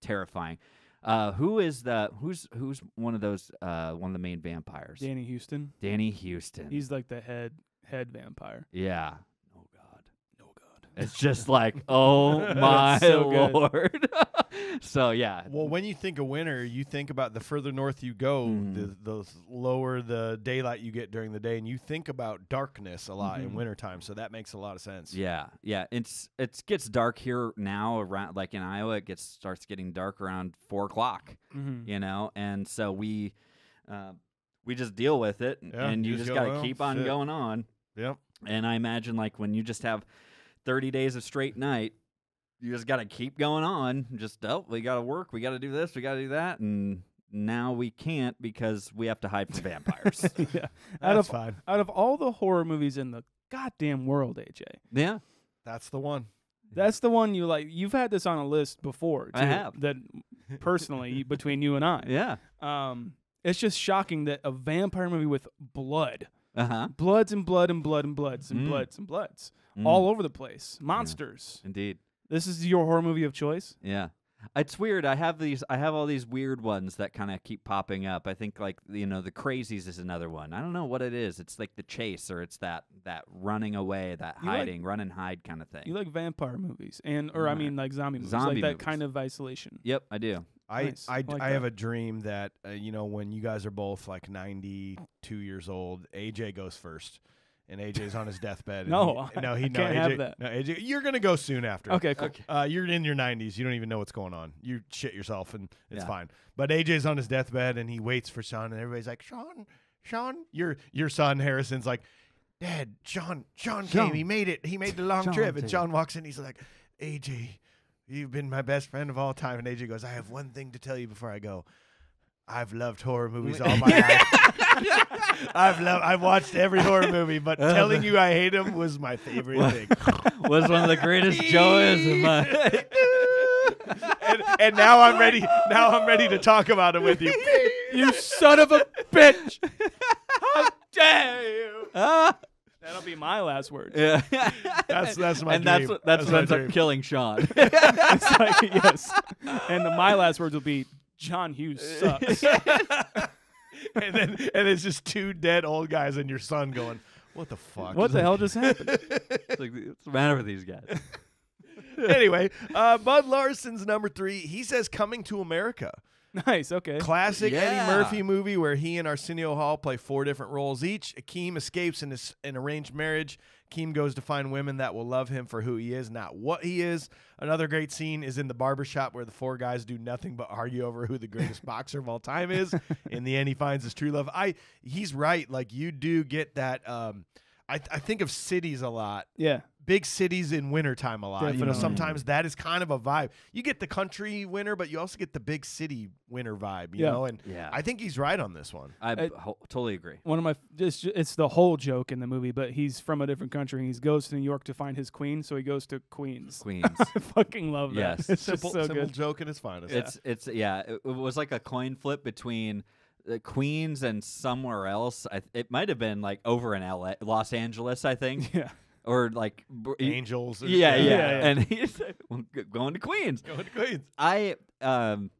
terrifying. Uh, who is the who's who's one of those uh one of the main vampires? Danny Huston. Danny Huston. He's like the head head vampire. yeah. Oh God. No god. It's just like, oh my so lord. so yeah. Well, when you think of winter, you think about the further north you go, Mhm. the, the lower the daylight you get during the day, and you think about darkness a lot in Mhm. wintertime. So that makes a lot of sense. Yeah, yeah. It's it gets dark here now around like in Iowa. It gets starts getting dark around four o'clock. Mm-hmm. You know, and so we uh, we just deal with it, Yeah, and you you just just go, got to "Well, keep on shit." going on. Yep. And I imagine like when you just have thirty days of straight night, you just got to keep going on. Just oh, we got to work, we got to do this, we got to do that, and now we can't because we have to hide from vampires. yeah. Out That's of fine. out of all the horror movies in the goddamn world, AJ, yeah, That's the one. that's the one you like. You've had this on a list before. Too, I have. that personally between you and I. yeah, Um, it's just shocking that a vampire movie with blood, uh huh. bloods and blood and blood and bloods and Mm. bloods and bloods all over the place, monsters. Indeed. This is your horror movie of choice. Yeah. It's weird. I have these. I have all these weird ones that kind of keep popping up. I think like you know the crazies is another one. I don't know what it is. It's like the chase or it's that that running away, that You like- hiding, run and hide kind of thing. You like vampire movies and or I Right. mean like zombie movies, Zombie like that movies. kind of isolation. yep, I do. I Nice. I, I d- like I have a dream that uh, you know when you guys are both like 92 years old, AJ goes first, and AJ's on his deathbed. No, he, no, he I no, can't AJ, have that. No, AJ, you're gonna go soon after. Okay, cool. Uh, you're in your 90s. You don't even know what's going on. You shit yourself, and it's Yeah. fine. But AJ's on his deathbed, and he waits for Sean, and everybody's like, "Sean, Sean, your your son Harrison's like, Dad, Sean, Sean, Sean. came. He made it. He made the long Sean trip." And came. Sean walks in. He's like, "AJ, you've been my best friend of all time." And AJ goes, "I have one thing to tell you before I go." I've loved horror movies all my life. I've loved. I've watched every horror movie, but telling you I hate them was my favorite thing. Was one of the greatest joys of my. and, and now I'm ready. Now I'm ready to talk about it with you. you son of a bitch! How dare you? Ah! That'll be my last word. yeah. That's that's my and dream. that's what that's, That's what my ends up killing Sean. It's like, yes. And the, my last words will be John Hughes sucks. and then and it's just two dead old guys and your son going, "What the fuck?" what the hell just happened? It's like, what's the matter with these guys? anyway, uh, Bud Larsen's number three. He says, "Coming to America." nice. Okay. Classic Yeah. Eddie Murphy movie where he and Arsenio Hall play four different roles each. Akeem escapes in his, an arranged marriage. Akeem goes to find women that will love him for who he is, not what he is. Another great scene is in the barbershop where the four guys do nothing but argue over who the greatest boxer of all time is. In the end, he finds his true love. I he's right. Like you do get that. Um, I, I think of cities a lot Yeah. Big cities in wintertime a lot. You know, sometimes that is kind of a vibe. You get the country winter, but you also get the big city winter vibe, you Yeah. know? And Yeah. I think he's right on this one. I I- ho- totally agree. One of my it's, it's the whole joke in the movie, but he's from a different country and he goes to New York to find his queen, so he goes to Queens. Queens. I fucking love that. Yes. It's simple just so simple good. joke at its finest. It's it's yeah. It, it was like a coin flip between uh, Queens and somewhere else. I, it might have been like over in L.A., Los Angeles, I think, Yeah. Or like br- Angels. or- yeah, yeah, Yeah, yeah. And he's well, going to Queens. Going to Queens. I um,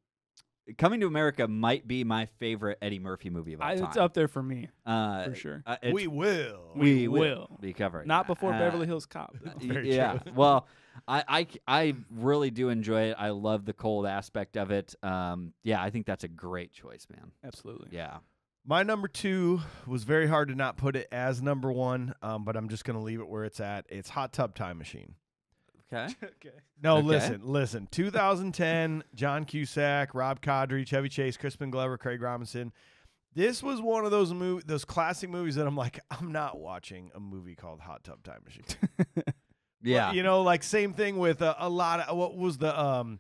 Coming to America might be my favorite Eddie Murphy movie of all I, time. it's up there for me uh, for sure. uh, We will. we We will will. be covering Not before Uh, Beverly Hills Cop. though. Y- Very yeah. true. well, I, I c- I really do enjoy it. I love the cold aspect of it. Um, yeah, I think that's a great choice, man. Absolutely. Yeah. My number two was very hard to not put it as number one, um, but I'm just going to leave it where it's at. It's Hot Tub Time Machine. Okay. okay. No, Okay. listen, listen. 2010, John Cusack, Rob Corddry, Chevy Chase, Crispin Glover, Craig Robinson. This was one of those movie, those classic movies that I'm like, I'm not watching a movie called Hot Tub Time Machine. Yeah. you know, like same thing with a, a lot of what was the um.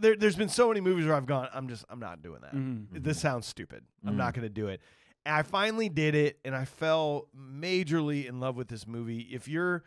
There, there's been so many movies where I've gone, I'm just, I'm not doing that. Mhm. This sounds stupid. I'm Mhm. not going to do it. And I finally did it, and I fell majorly in love with this movie. If you're,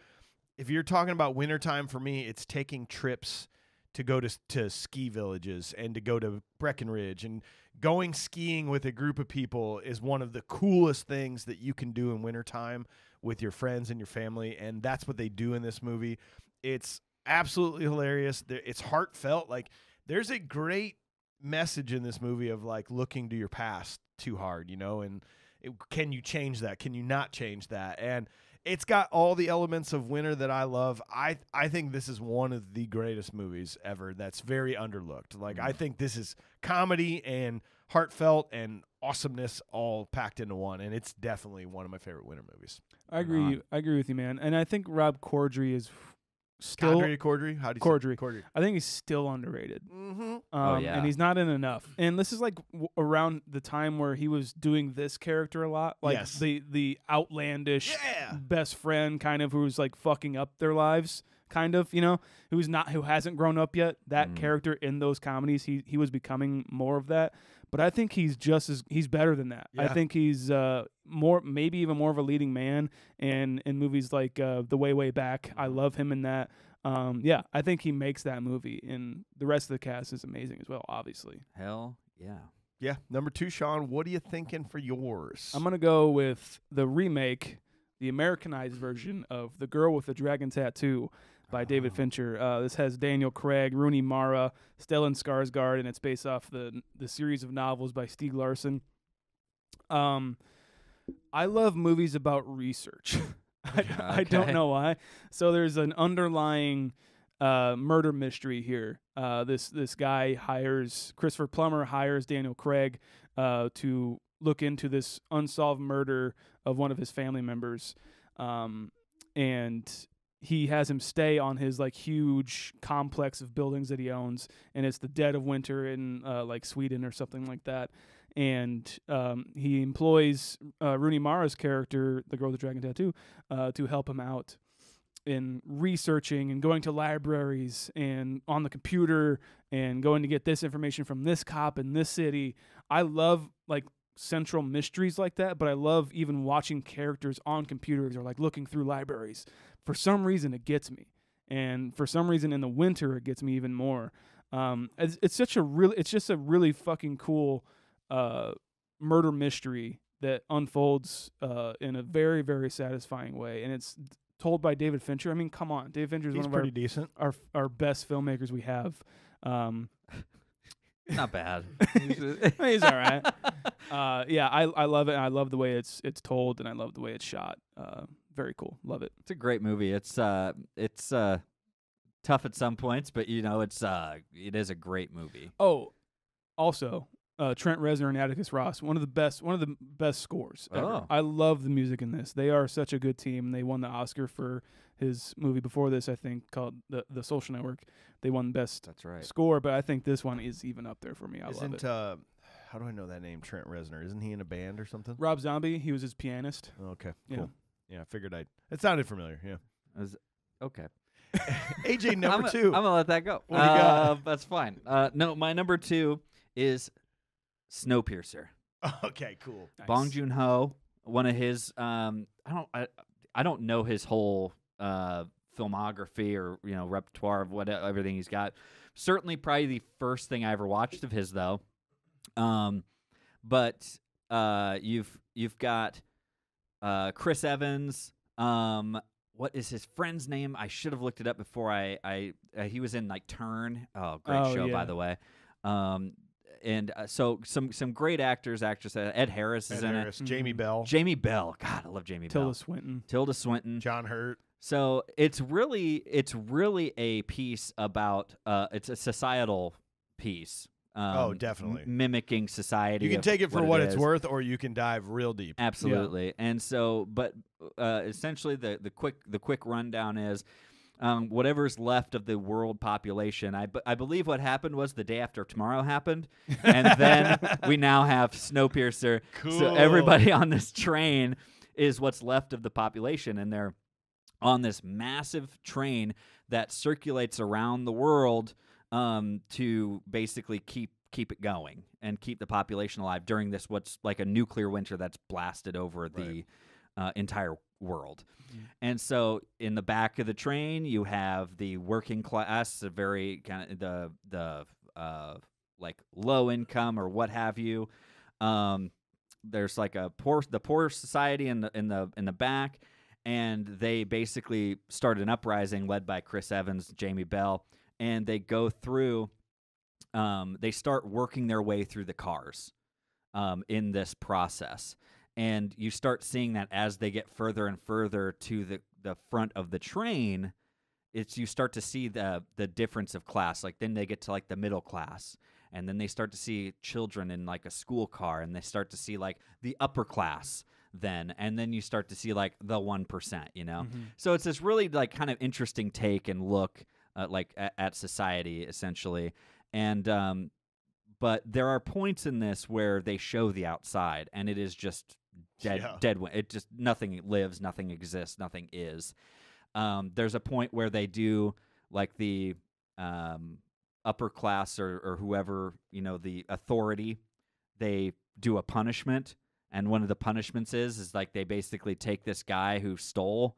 if you're talking about wintertime for me, it's taking trips to go to to ski villages and to go to Breckenridge and going skiing with a group of people is one of the coolest things that you can do in wintertime with your friends and your family and that's what they do in this movie it's absolutely hilarious it's heartfelt like there's a great message in this movie of like looking to your past too hard you know and it, can you change that can you not change that and it's got all the elements of winter that I love. I I think this is one of the greatest movies ever. That's very underlooked. Like I mm. think this is comedy and heartfelt and awesomeness all packed into one, and it's definitely one of my favorite winter movies. I agree. I agree with you, man. And I think Rob Corddry is f- still. Corddry, Corddry, how do you Corddry. say Corddry? I think he's still underrated. Mm-hmm. Um, Oh, yeah. And he's not in enough. And this is like w- around the time where he was doing this character a lot, like Yes. the the outlandish Yeah. best friend kind of who's like fucking up their lives, kind of, you know, who's not who hasn't grown up yet. That Mm. character in those comedies, he he was becoming more of that. But I think he's just as he's better than that. I think he's uh, more, maybe even more of a leading man. And in movies like uh, The Way Way Back, I love him in that. Um, yeah, I think he makes that movie, and the rest of the cast is amazing as well. Obviously, Hell yeah. Yeah. Number two, Sean. What are you thinking for yours? I'm gonna go with the remake, the Americanized version of The Girl with the Dragon Tattoo, by David Oh. Fincher. Uh, this has Daniel Craig, Rooney Mara, Stellan Skarsgård, and it's based off the the series of novels by Stieg Larsson. Um, I love movies about research. I, I don't know why. So there's an underlying uh, murder mystery here. Uh, this this guy hires Christopher Plummer hires Daniel Craig uh, to look into this unsolved murder of one of his family members, um, and he has him stay on his like huge complex of buildings that he owns, and it's the dead of winter in uh, like Sweden or something like that. And um, he employs uh, Rooney Mara's character, the girl with the dragon tattoo, uh, to help him out in researching and going to libraries and on the computer and going to get this information from this cop in this city. I love like central mysteries like that, but I love even watching characters on computers or like looking through libraries. For some reason, it gets me, and for some reason, in the winter, it gets me even more. Um, it's, it's such a really, it's just a really fucking cool uh, murder mystery that unfolds uh, in a very, very satisfying way, and it's told by David Fincher. I mean, come on, David Fincher is one of pretty our, decent. our our best filmmakers we have. Um, Not bad. he's all right. Uh, yeah, I I love it. And I love the way it's it's told, and I love the way it's shot. Uh, very cool. Love it. It's a great movie. It's uh, it's uh, tough at some points, but you know, it's uh, it is a great movie. Oh, also, uh, Trent Reznor and Atticus Ross, one of the best, one of the best scores ever. Oh. I love the music in this. They are such a good team. They won the Oscar for his movie before this, I think, called the the Social Network. They won best That's right. score, but I think this one is even up there for me. I love Isn't it. uh, how do I know that name? Trent Reznor. Isn't he in a band or something? Rob Zombie, he was his pianist. Okay, cool. Yeah, I figured I'd. It sounded familiar. Yeah. It was- okay. AJ number I'm, a- two. I'm gonna let that go. What do you got? Uh, That's fine. Uh, no, my number two is Snowpiercer. okay, cool. Bong Joon Ho, one of his um I don't I, I don't know his whole uh filmography or you know repertoire of what everything he's got. Certainly probably the first thing I ever watched of his though. Um but uh you've you've got uh Chris Evans um what is his friend's name? I should have looked it up before I I uh, he was in like Turn. Oh, great Oh, show yeah. by the way. Um and uh, so some some great actors, actresses. Ed Harris is Ed in Harris, Jamie Mhm. Bell. Jamie Bell. God, I love Jamie Tilda Bell. Tilda Swinton. Tilda Swinton. John Hurt. So it's really it's really a piece about uh it's a societal piece. Um, Oh, definitely. m- mimicking society. You can take it for what, it's is. worth, or you can dive real deep. Absolutely. And so, but uh, essentially, the the quick the quick rundown is. Um, whatever's left of the world population, I, b- I believe what happened was the day after tomorrow happened, and then we now have Snowpiercer. So everybody on this train is what's left of the population, and they're on this massive train that circulates around the world um, to basically keep keep it going and keep the population alive during this what's like a nuclear winter that's blasted over the uh, entire world. And so in the back of the train, you have the working class, the very kind of the the uh, like low income or what have you. Um, there's like a poor the poor society in the in the in the back, and they basically start an uprising led by Chris Evans, Jamie Bell, and they go through. Um, they start working their way through the cars um, in this process and you start seeing that as they get further and further to the, the front of the train it's you start to see the the difference of class like then they get to like the middle class and then they start to see children in like a school car and they start to see like the upper class then and then you start to see like the 1% you know Mhm. so it's this really like kind of interesting take and look uh, like at, at society essentially. And um but there are points in this where they show the outside and it is just dead Yeah. dead it just nothing lives nothing exists nothing is. Um there's a point where they do like the um upper class or, or whoever you know the authority they do a punishment. And one of the punishments is is like they basically take this guy who stole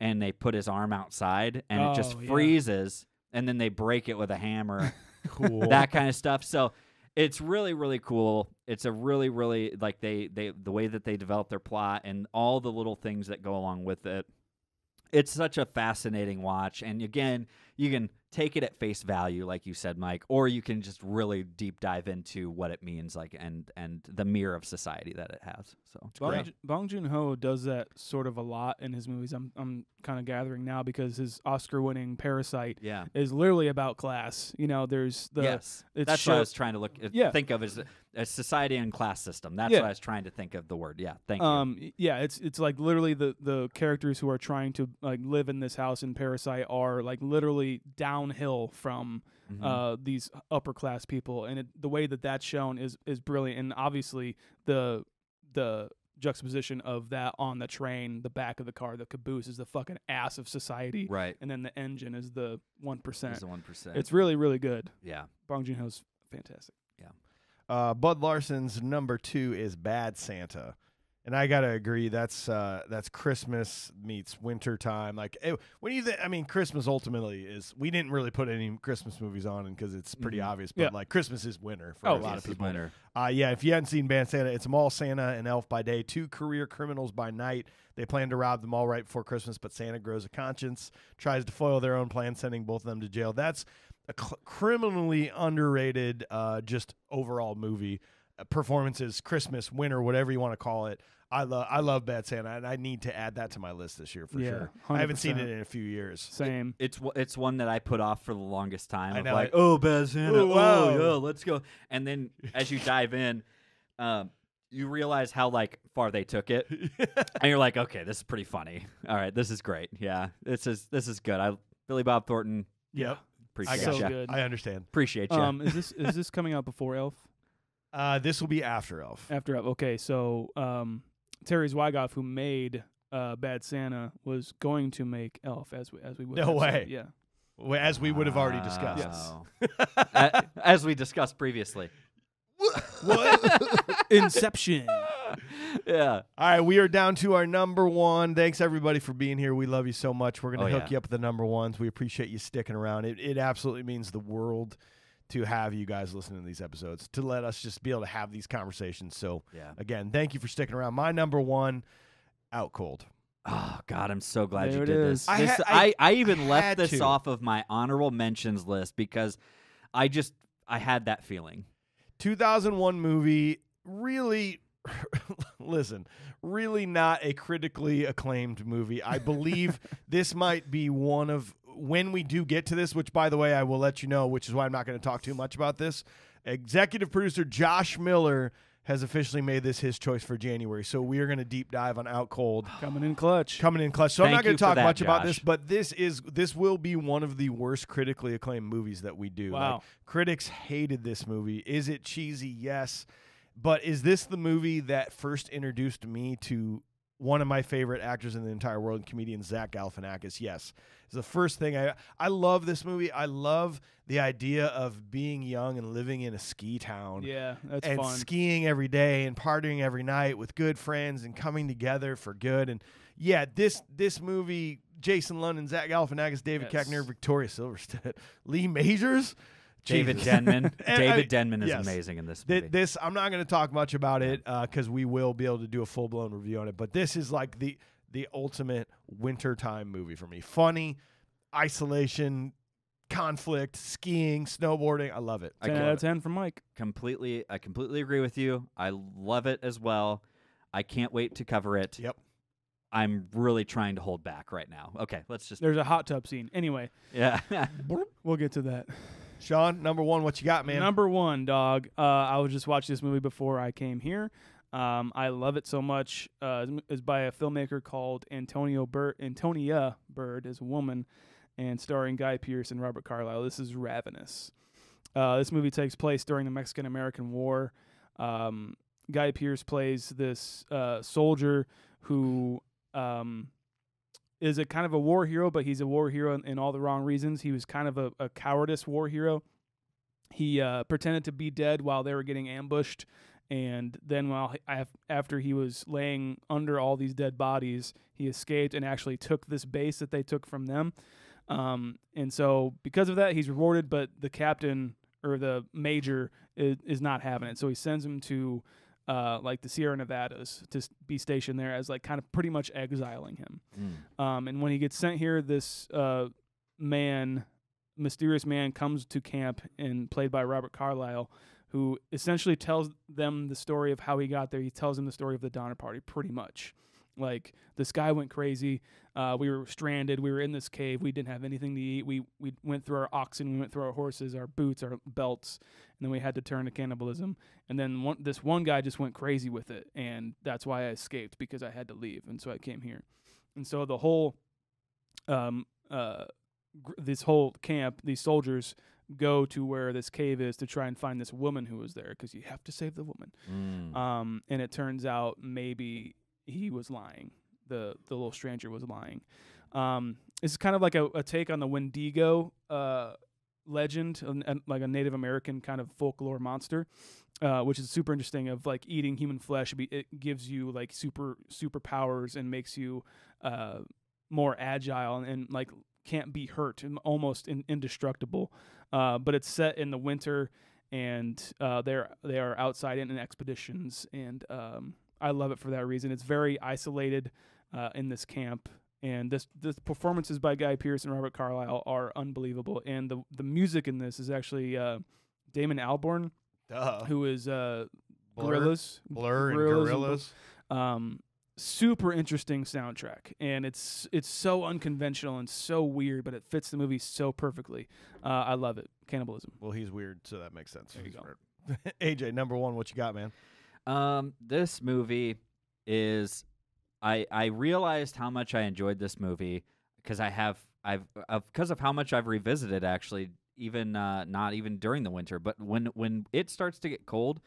and they put his arm outside and it just Oh, yeah. freezes and then they break it with a hammer Cool. that kind of stuff so it's really really cool it's a really really like they they the way that they develop their plot and all the little things that go along with it it's such a fascinating watch, and again, you can take it at face value, like you said, Mike, or you can just really deep dive into what it means, like and and the mirror of society that it has. So it's Bong, great. Bong Joon Ho does that sort of a lot in his movies. I'm I'm kind of gathering now because his Oscar-winning Parasite Yeah. is literally about class. You know, there's the yes, it's that's what I was trying to look uh, Yeah. think of as a, society and class system. That's Yeah. what I was trying to think of the word. Yeah, thank um y- yeah it's it's like literally the the characters who are trying to like live in this house in parasite are like literally downhill from you. Mhm. uh these upper class people and it, the way that that's shown is is brilliant and obviously the the juxtaposition of that on the train the back of the car the caboose is the fucking ass of society right. and then the engine is the 1% It's the one percent. it's really really good yeah. bong joon-ho's fantastic Uh, Bud Larsen's number two is Bad Santa, and I gotta agree. That's uh, that's Christmas meets winter time. Like eh, when you, th- I mean, Christmas ultimately is. We didn't really put any Christmas movies on because it's pretty Mhm. obvious. But Yeah. like Christmas is winter for Oh, a lot of people. winter. Uh, yeah, if you hadn't seen Bad Santa, it's Mall Santa and Elf by day, two career criminals by night. They plan to rob them all right before Christmas, but Santa grows a conscience, tries to foil their own plan, sending both of them to jail. That's a cl- criminally underrated, uh, just overall movie. Uh, performances, Christmas, winter, whatever you want to call it. I love, I love Bad Santa, and I need to add that to my list this year for Yeah, sure. I haven't seen it in a few years. same It's it's one that I put off for the longest time. I of know like, it. oh, Bad Santa. Ooh, Oh, wow. yeah, let's go. And then as you dive in, um, you realize how like far they took it, and you're like, okay, this is pretty funny. All right, this is great. Yeah, this is this is good. I Billy Bob Thornton yep, appreciate got so ya. good I understand. Appreciate you. um is this is this coming out before elf Uh, this will be after Elf. After Elf. okay, so um, Terry Zwigoff, who made uh, Bad Santa, was going to make Elf as we as we would No have said. way. yeah. Well, As we would have already discussed. Wow. A- as we discussed previously. what? Inception. yeah. All right, we are down to our number one. Thanks everybody for being here. We love you so much. We're gonna Oh, hook yeah. you up with the number ones. We appreciate you sticking around. It it absolutely means the world to have you guys listening to these episodes to let us just be able to have these conversations. So Yeah. again, thank you for sticking around. My number one, out cold. Oh God, I'm so glad There you did is. this. I This- ha- I, I I, even had left this to. off of my honorable mentions list because I just I had that feeling. 2001 movie, really. Listen, really not a critically acclaimed movie. I believe this might be one of when we do get to this, which by the way, I will let you know, which is why I'm not going to talk too much about this. Executive producer Josh Miller has officially made this his choice for January. So we are going to deep dive on Out Cold Coming in clutch. coming in clutch. So I'm not going to talk that, much about this, but this is this will be one of the worst critically acclaimed movies that we do. Like, critics hated this movie. Is it cheesy? Yes. But is this the movie that first introduced me to one of my favorite actors in the entire world, and comedian Zach Galifianakis? Yes. It's the first thing I I love this movie. I love the idea of being young and living in a ski town Yeah, that's and fun. skiing every day and partying every night with good friends and coming together for good. And yeah, this this movie, Jason London, Zach Galifianakis, David Yes. Koechner, Victoria Silvstedt, Lee Majors, David Jesus. Denman. And David I- Denman is yes. amazing in this Th- movie. this I'm not going to talk much about it uh, because we will be able to do a full blown review on it. But this is like the the ultimate wintertime movie for me. Funny, isolation, conflict, skiing, snowboarding. I love it. I Ten get out it. of ten from Mike. completely I completely agree with you. I love it as well. I can't wait to cover it. Yep. I'm really trying to hold back right now. Okay, let's just There's a hot tub scene. Anyway, yeah. we'll get to that. Sean, number one, what you got, man? Number one, dog. Uh, I was just watching this movie before I came here. Um, I love it so much. Uh, it's- by a filmmaker called Antonio Bird. Antonia Bird is a woman, and starring Guy Pearce and Robert Carlyle. This is Ravenous. Uh, this movie takes place during the Mexican American War. Um, Guy Pearce plays this uh, soldier who um, is a kind of a war hero, but he's a war hero in, in all the wrong reasons. He was kind of a, a cowardice war hero. He uh, pretended to be dead while they were getting ambushed, and then while after he was laying under all these dead bodies, he escaped and actually took this base that they took from them. Um, and so because of that, he's rewarded, but the captain or the major is, is not having it. So he sends him to uh, like the Sierra Nevadas to be stationed there as like kind of pretty much exiling him. Mm. Um, and when he gets sent here, this uh, man, mysterious man, comes to camp and played by Robert Carlyle, who essentially tells them the story of how he got there. He tells them the story of the Donner Party, pretty much. Like this guy went crazy. Uh, we were stranded. We were in this cave. We didn't have anything to eat. We we went through our oxen. We went through our horses, our boots, our belts, and then we had to turn to cannibalism. And then one, this one guy just went crazy with it, and that's why I escaped because I had to leave, and so I came here. And so the whole, um, uh, gr- this whole camp, these soldiers go to where this cave is to try and find this woman who was there because you have to save the woman. Mm. Um, and it turns out maybe he was lying. The the little stranger was lying. Um, it's kind of like a, a take on the Wendigo uh, legend, an- an- like a Native American kind of folklore monster, uh, which is super interesting. Of like eating human flesh, it gives you like super superpowers and makes you uh, more agile and, and like can't be hurt and almost in, indestructible. Uh, but it's set in the winter, and uh, they're they are outside in, in expeditions, and um, I love it for that reason. It's very isolated uh, in this camp, and this the performances by Guy Pearce and Robert Carlyle are unbelievable, and the the music in this is actually uh, Damon Albarn, Duh. who is uh, Blur, Gorillaz, Blur and Gorillaz and Gorillaz. um, super interesting soundtrack, and it's it's so unconventional and so weird, but it fits the movie so perfectly. Uh, I love it. Cannibalism. Well, he's weird, so that makes sense. There you He's go. AJ, number one, what you got, man? Um, this movie is I I realized how much I enjoyed this movie because I have I've because of how much I've revisited actually even uh, not even during the winter but when when it starts to get cold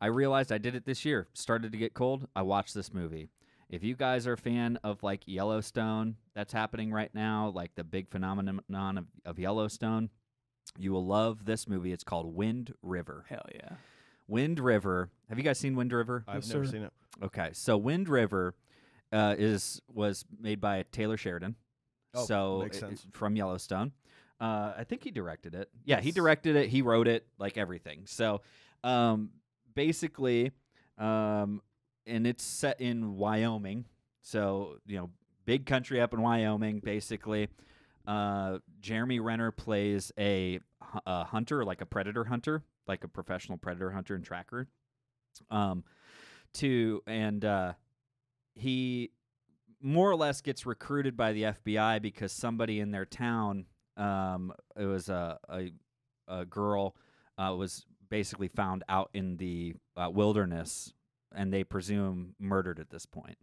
I realized I did it this year started to get cold I watched this movie if you guys are a fan of like Yellowstone that's happening right now like the big phenomenon of, of Yellowstone you will love this movie it's called Wind River Hell yeah. Wind River have you guys seen Wind River I've Yes, never sir. seen it. Okay, so Wind River uh, is was made by Taylor Sheridan. Oh, so makes it- sense. from Yellowstone. Uh, I think he directed it. Yeah, he Yes. directed it. He wrote it, like everything. So um, basically, um, and it's set in Wyoming. So you know, big country up in Wyoming. Basically, uh, Jeremy Renner plays a, hu- a hunter, like a predator hunter, like a professional predator hunter and tracker. Um, to and uh, he more or less gets recruited by the FBI because somebody in their town, um, it was a a, a girl, uh, was basically found out in the uh, wilderness, and they presume murdered at this point.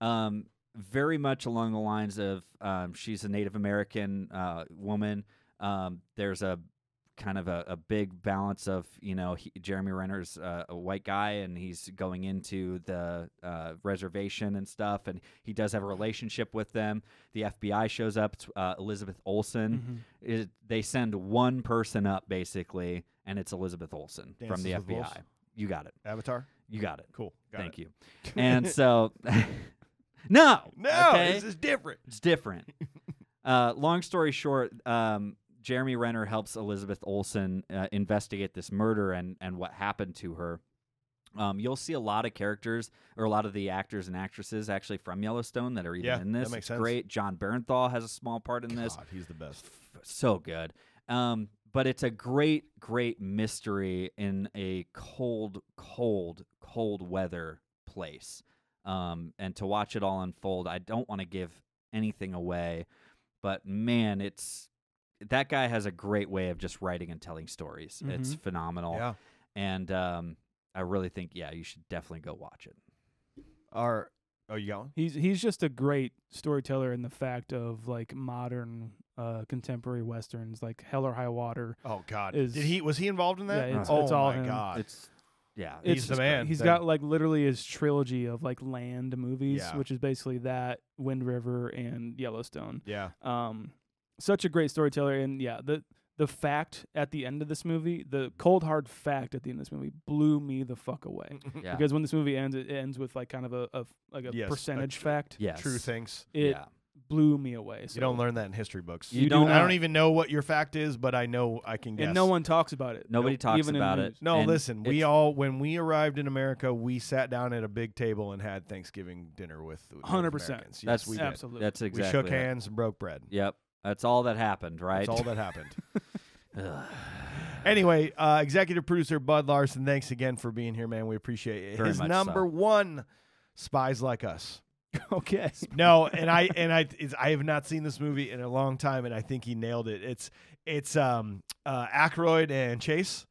Um, very much along the lines of um, she's a Native American uh, woman. Um, there's a kind of a, a big balance of you know he, Jeremy Renner's uh, a white guy and he's going into the uh, reservation and stuff and he does have a relationship with them. The FBI shows up. Uh, Elizabeth Olsen. Mhm. It, they send one person up basically, and it's Elizabeth Olsen from the FBI. Wolves? You got it. Avatar. You got it. Cool. Got Thank it. you. And so, no, No, okay? this is different. It's different. uh, long story short, um, Jeremy Renner helps Elizabeth Olsen uh, investigate this murder and, and what happened to her. Um, you'll see a lot of characters or a lot of the actors and actresses actually from Yellowstone that are even Yeah, in that this. makes sense. great. Jon Bernthal has a small part in this God, he's the best. so good. Um, but it's a great, great mystery in a cold, cold, cold weather place. Um, and to watch it all unfold, I don't want to give anything away, but man, it's that guy has a great way of just writing and telling stories. It's Mhm. phenomenal, Yeah. and um, I really think, yeah, you should definitely go watch it. Our oh, you got one? He's he's just a great storyteller in the fact of like modern uh, contemporary westerns, like Hell or High Water. Oh God, Is- did he? Was he involved in that? Yeah, it's- oh it's all my him. God, It's yeah, He's the man. He's Then- got like literally his trilogy of like land movies, Yeah. which is basically that Wind River and Yellowstone. yeah. Um, such a great storyteller, and yeah, the the fact at the end of this movie, the cold hard fact at the end of this movie, blew me the fuck away. yeah, Because when this movie ends, it ends with like kind of a, a like a Yes, a percentage tr- fact. yes. True things. It yeah. blew me away. So You don't learn that in history books. You don't- I don't even know what your fact is, but I know I can guess. and no one talks about it. Nobody Nope, talks even about it. No, And listen. We all when we arrived in America, we sat down at a big table and had Thanksgiving dinner with 100%. Yes, That's we did. absolutely. That's exactly. We shook it. hands and broke bread. Yep. That's all that happened, right? That's all that happened. Anyway, uh, executive producer Bud Larsen, thanks again for being here, man. We appreciate it. Very His number so. one, Spies Like Us. okay. No, and I and I it's, I have not seen this movie in a long time, and I think he nailed it. It's it's um uh, Aykroyd and Chase.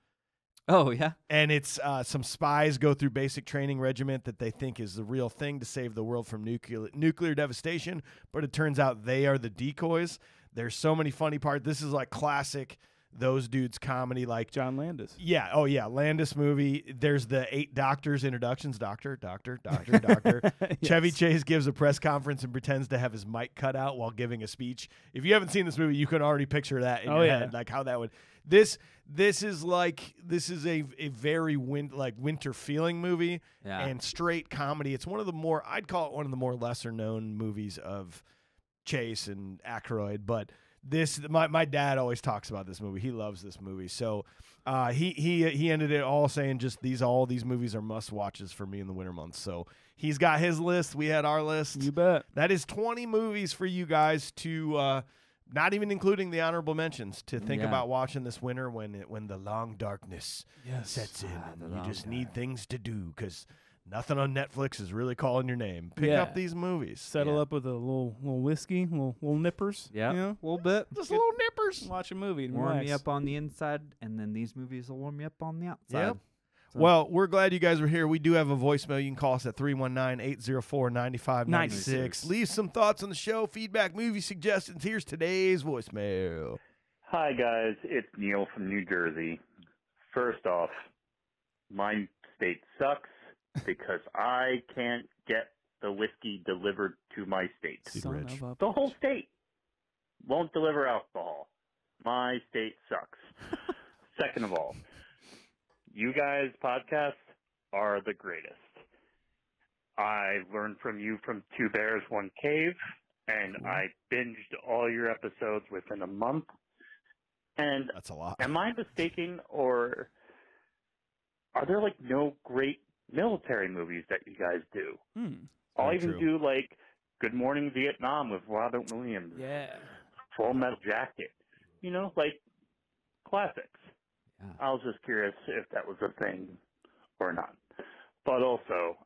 Oh yeah. and it's uh, some spies go through basic training regiment that they think is the real thing to save the world from nuclear nuclear devastation but it turns out they are the decoys there's so many funny parts this is like classic those dudes comedy like John Landis. yeah oh yeah landis movie there's the eight doctors introductions doctor doctor doctor doctor chevy chase gives a press conference and pretends to have his mic cut out while giving a speech if you haven't seen this movie you can already picture that in Oh, your yeah. head like how that would this this is like this is a a very win, like winter feeling movie Yeah. and straight comedy. It's one of the more I'd call it one of the more lesser known movies of Chase and Aykroyd, but this my my dad always talks about this movie. He loves this movie. So uh, he he he ended it all saying just these all these movies are must watches for me in the winter months. So he's got his list. We had our list. You bet. That is 20 movies for you guys to uh not even including the honorable mentions to think Yeah. about watching this winter when it, when the long darkness Yes. sets in Ah, and you just need things to do cuz nothing on Netflix is really calling your name. Pick Yeah. up these movies. Settle Yeah. up with a little little whiskey, little little nippers. Yeah. You know, a little bit. Just Get- little nippers. watch a movie and warm relax. me up on the inside, and then these movies will warm me up on the outside. Yep. So- Well, we're glad you guys were here. We do have a voicemail. You can call us at 319-804-9596. Leave some thoughts on the show, feedback, movie suggestions. Here's today's voicemail. Hi, guys. It's Neil from New Jersey. First off, my state sucks because I can't get the whiskey delivered to my state. Son Rich. of a The whole state won't deliver alcohol. My state sucks. Second of all, you guys' podcasts are the greatest. I learned from you from Two Bears, One Cave, and I binged all your episodes within a month. And That's a lot. am I mistaken, or are there like no great military movies that you guys do? Hmm. I'll even true. do like Good Morning Vietnam with Robert Williams, Yeah. Full Metal Jacket, you know, like classics. Yeah. I was just curious if that was a thing or not. But also,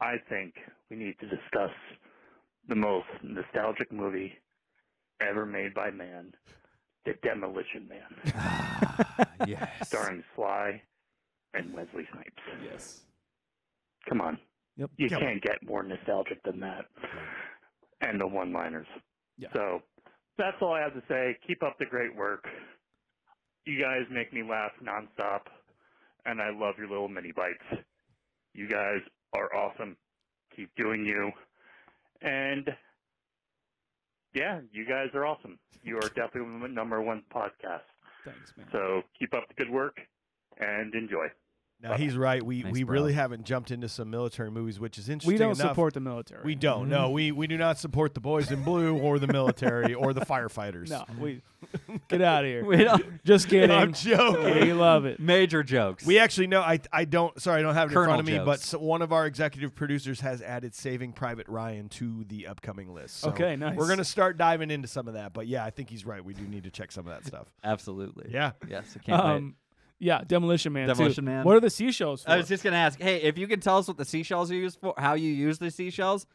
I think we need to discuss the most nostalgic movie ever made by man, The Demolition Man, Ah, yes. starring Sly and Wesley Snipes. Yes. Come on. Yep. You Come can't get more nostalgic than that. And the one liners. Yeah. So that's all I have to say. Keep up the great work. You guys make me laugh nonstop. And I love your little mini bites. You guys are awesome. Keep doing you. And yeah, you guys are awesome. You are definitely number one podcast. Thanks, man. So keep up the good work and enjoy. Now he's right. We Nice, we bro. really haven't jumped into some military movies, which is interesting. we don't enough. support the military. We don't. No, we we do not support the boys in blue or the military or the firefighters. No, we get out of here. We don't. Just kidding. I'm joking. we love it. Major jokes. We actually know. I I don't. Sorry, I don't have it in front of me. But so one of our executive producers has added Saving Private Ryan to the upcoming list. So Okay, nice. We're gonna start diving into some of that. But yeah, I think he's right. We do need to check some of that stuff. Absolutely. Yeah. Yes. I can't wait. Um, yeah, Demolition Man. too. Demolition Man. What are the seashells for? I was just gonna ask, hey, if you can tell us what the seashells are used for, how you use the seashells,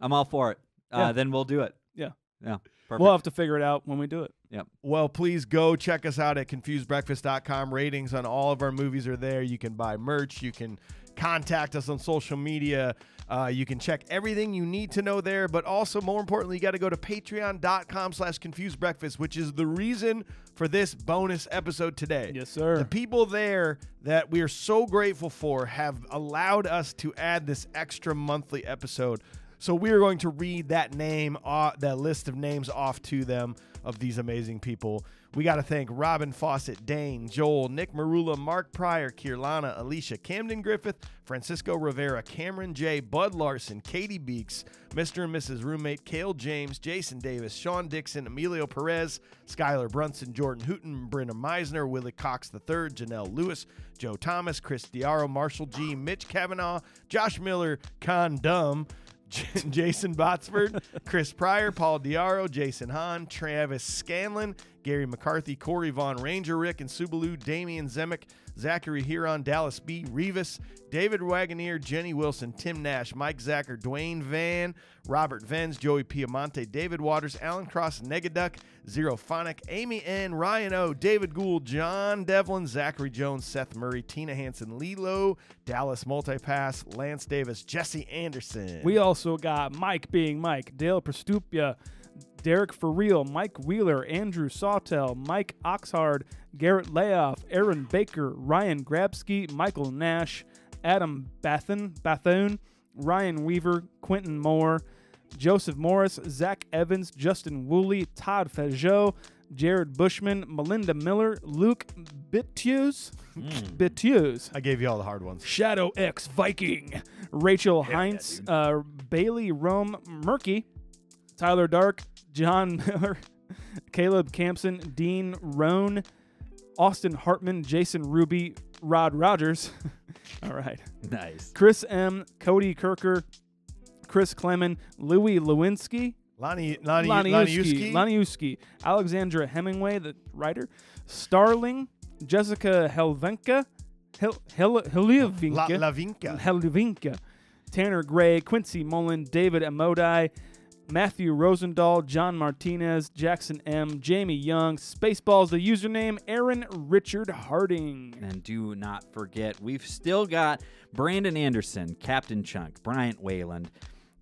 I'm all for it. Uh, Yeah. Then we'll do it. Yeah. Yeah. Perfect. we'll have to figure it out when we do it. Yeah. Well, please go check us out at confusedbreakfast.com. Ratings on all of our movies are there. You can buy merch. You can contact us on social media. Uh, you can check everything you need to know there. But also, more importantly, you got to go to patreon.com slash confusedbreakfast, which is the reason for this bonus episode today. Yes, sir. The people there that we are so grateful for have allowed us to add this extra monthly episode. So we are going to read that name, uh, that list of names off to them. of these amazing people. We got to thank Robin Fawcett, Dane, Joel, Nick Merulla, Mark Prior, Keerlana, Alicia, Camden Griffith, Francisco Rivera, Cameron Jay, Bud Larsen, Katie Beeks, Mr. and Mrs. Roommate, Cale James, Jason Davis, Shaun Dixon, Emilio Perez, Skyler Brunssen, Jordan Hooten, Brynna Misener, Willie Cox III, Jenel Lewis, Joe Thomas, Chris DeAro, Marshall G, Mitch Cavanaugh, Josh Miller, Condumb, J- Jason Botsford, Chris Prior, Paul DeAro, Jason Hahn, Travis Scanlan, Gary McCarthy, Corey Vaughn, Ranger Rick and Suebaloo, Damien Zemek, Zachary Hearon, Dallas B, Revis, David Waggoner, Jeni Wilson, Tim Nash, Mike Zachar, Duane Van, Robert Vens, Joey Piemonte, David Waters, Allen Cross, Negaduck, ZerophoniK, Amy N, Ryan O, David Gould, John Devlin, Zachary Jones, Seth Murray, Tina Hansen, Leeloo, Dallas Multipass, Lance Davis, Jesse Anderson. We also got Mike being Mike, Dale Prystupa, Derek Foreal, Mike Wheeler, Andrew Sawtell, Mike Oxhard, Garrett Layoff, Aaron Baker, Ryan Grabsky, Michael Nash, Adam Bathun, Bathune, Ryan Weaver, Quentin Moore, Joseph Morris, Zach Evans, Justin Woolley, Todd Fajot, Jared Bushman, Melinda Miller, Luke Bittews, Bittews, I gave you all the hard ones. Shadow X Viking, Rachel Heinz, uh, Bailey Rome Murky, Tyler Dark, John Miller, Caleb Campson, Dean Roan, Austin Hartman, Jason Ruby, Rod Rogers. All right. Nice. Chris M, Cody Kirker, Chris Clemon, Louis Lewinsky, Lonnie, Lonnie, Laniuski, Laniuski. Laniuski, Alexandra Hemingway, the writer, Starling, Jessica Helvenka, Hel, Hel, La, Heliovinka, Lavinka. Helvinka, Tanner Gray, Quincy Mullen, David Amodai, Matthew Rosendahl, John Martinez, Jackson M, Jamie Young, Spaceballs, the username, Aaron Richard Harding. And do not forget, we've still got Brandon Anderson, Captain Chunk, Bryant Wayland,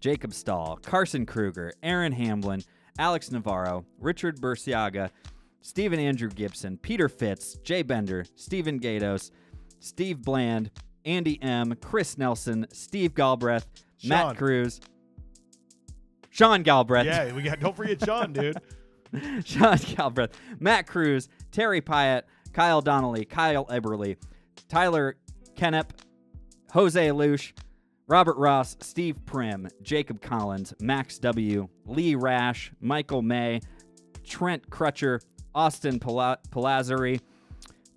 Jacob Stahl, Carson Kruger, Aaron Hamblin, Alex Navarro, Richard Burciaga, Stephen Andrew Gibson, Peter Fitz, Jay Bender, Stephen Gatos, Steve Bland, Andy M, Chris Nelson, Steve Galbraith, Sean. Matt Cruz, Sean Galbraith, Yeah, we got. Don't forget Sean, dude. Sean Galbraith, Matt Cruz, Terry Pyatt, Kyle Donnelly, Kyle Eberly, Tyler Kennep, Jose Lush, Robert Ross, Steve Prim, Jacob Collins, Max W, Lee Rash, Michael May, Trent Crutcher, Austin Pala- Palazzari,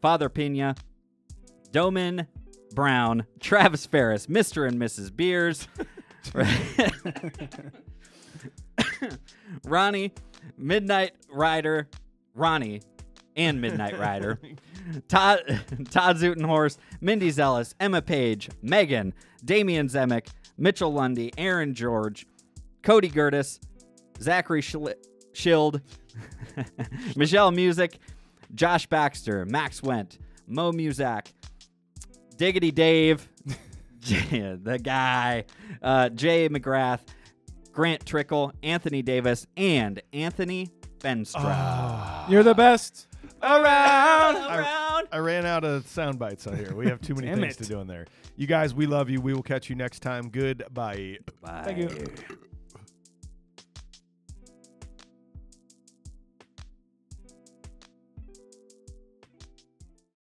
Father Pina, Doman Brown, Travis Ferris, Mr. and Mrs. Beers, Ronnie, Midnight Rider, Ronnie, and Midnight Rider, Todd, Todd Zutenhorst, Mindy Zellis, Emma Page, Megan, Damien Zemek, Mitchell Lundy, Aaron George, Cody Gertis, Zachary Schli- Schild, Michelle Music, Josh Baxter, Max Went, Mo Muzak, Diggity Dave, the guy, uh, Jay McGrath, Grant Trickle, Anthony Davis, and Anthony Fenstra. Ah. You're the best. around, I- around. I ran out of sound bites on here. We have too many Damn things it. to do in there. You guys, we love you. We will catch you next time. Goodbye. Bye. Thank you.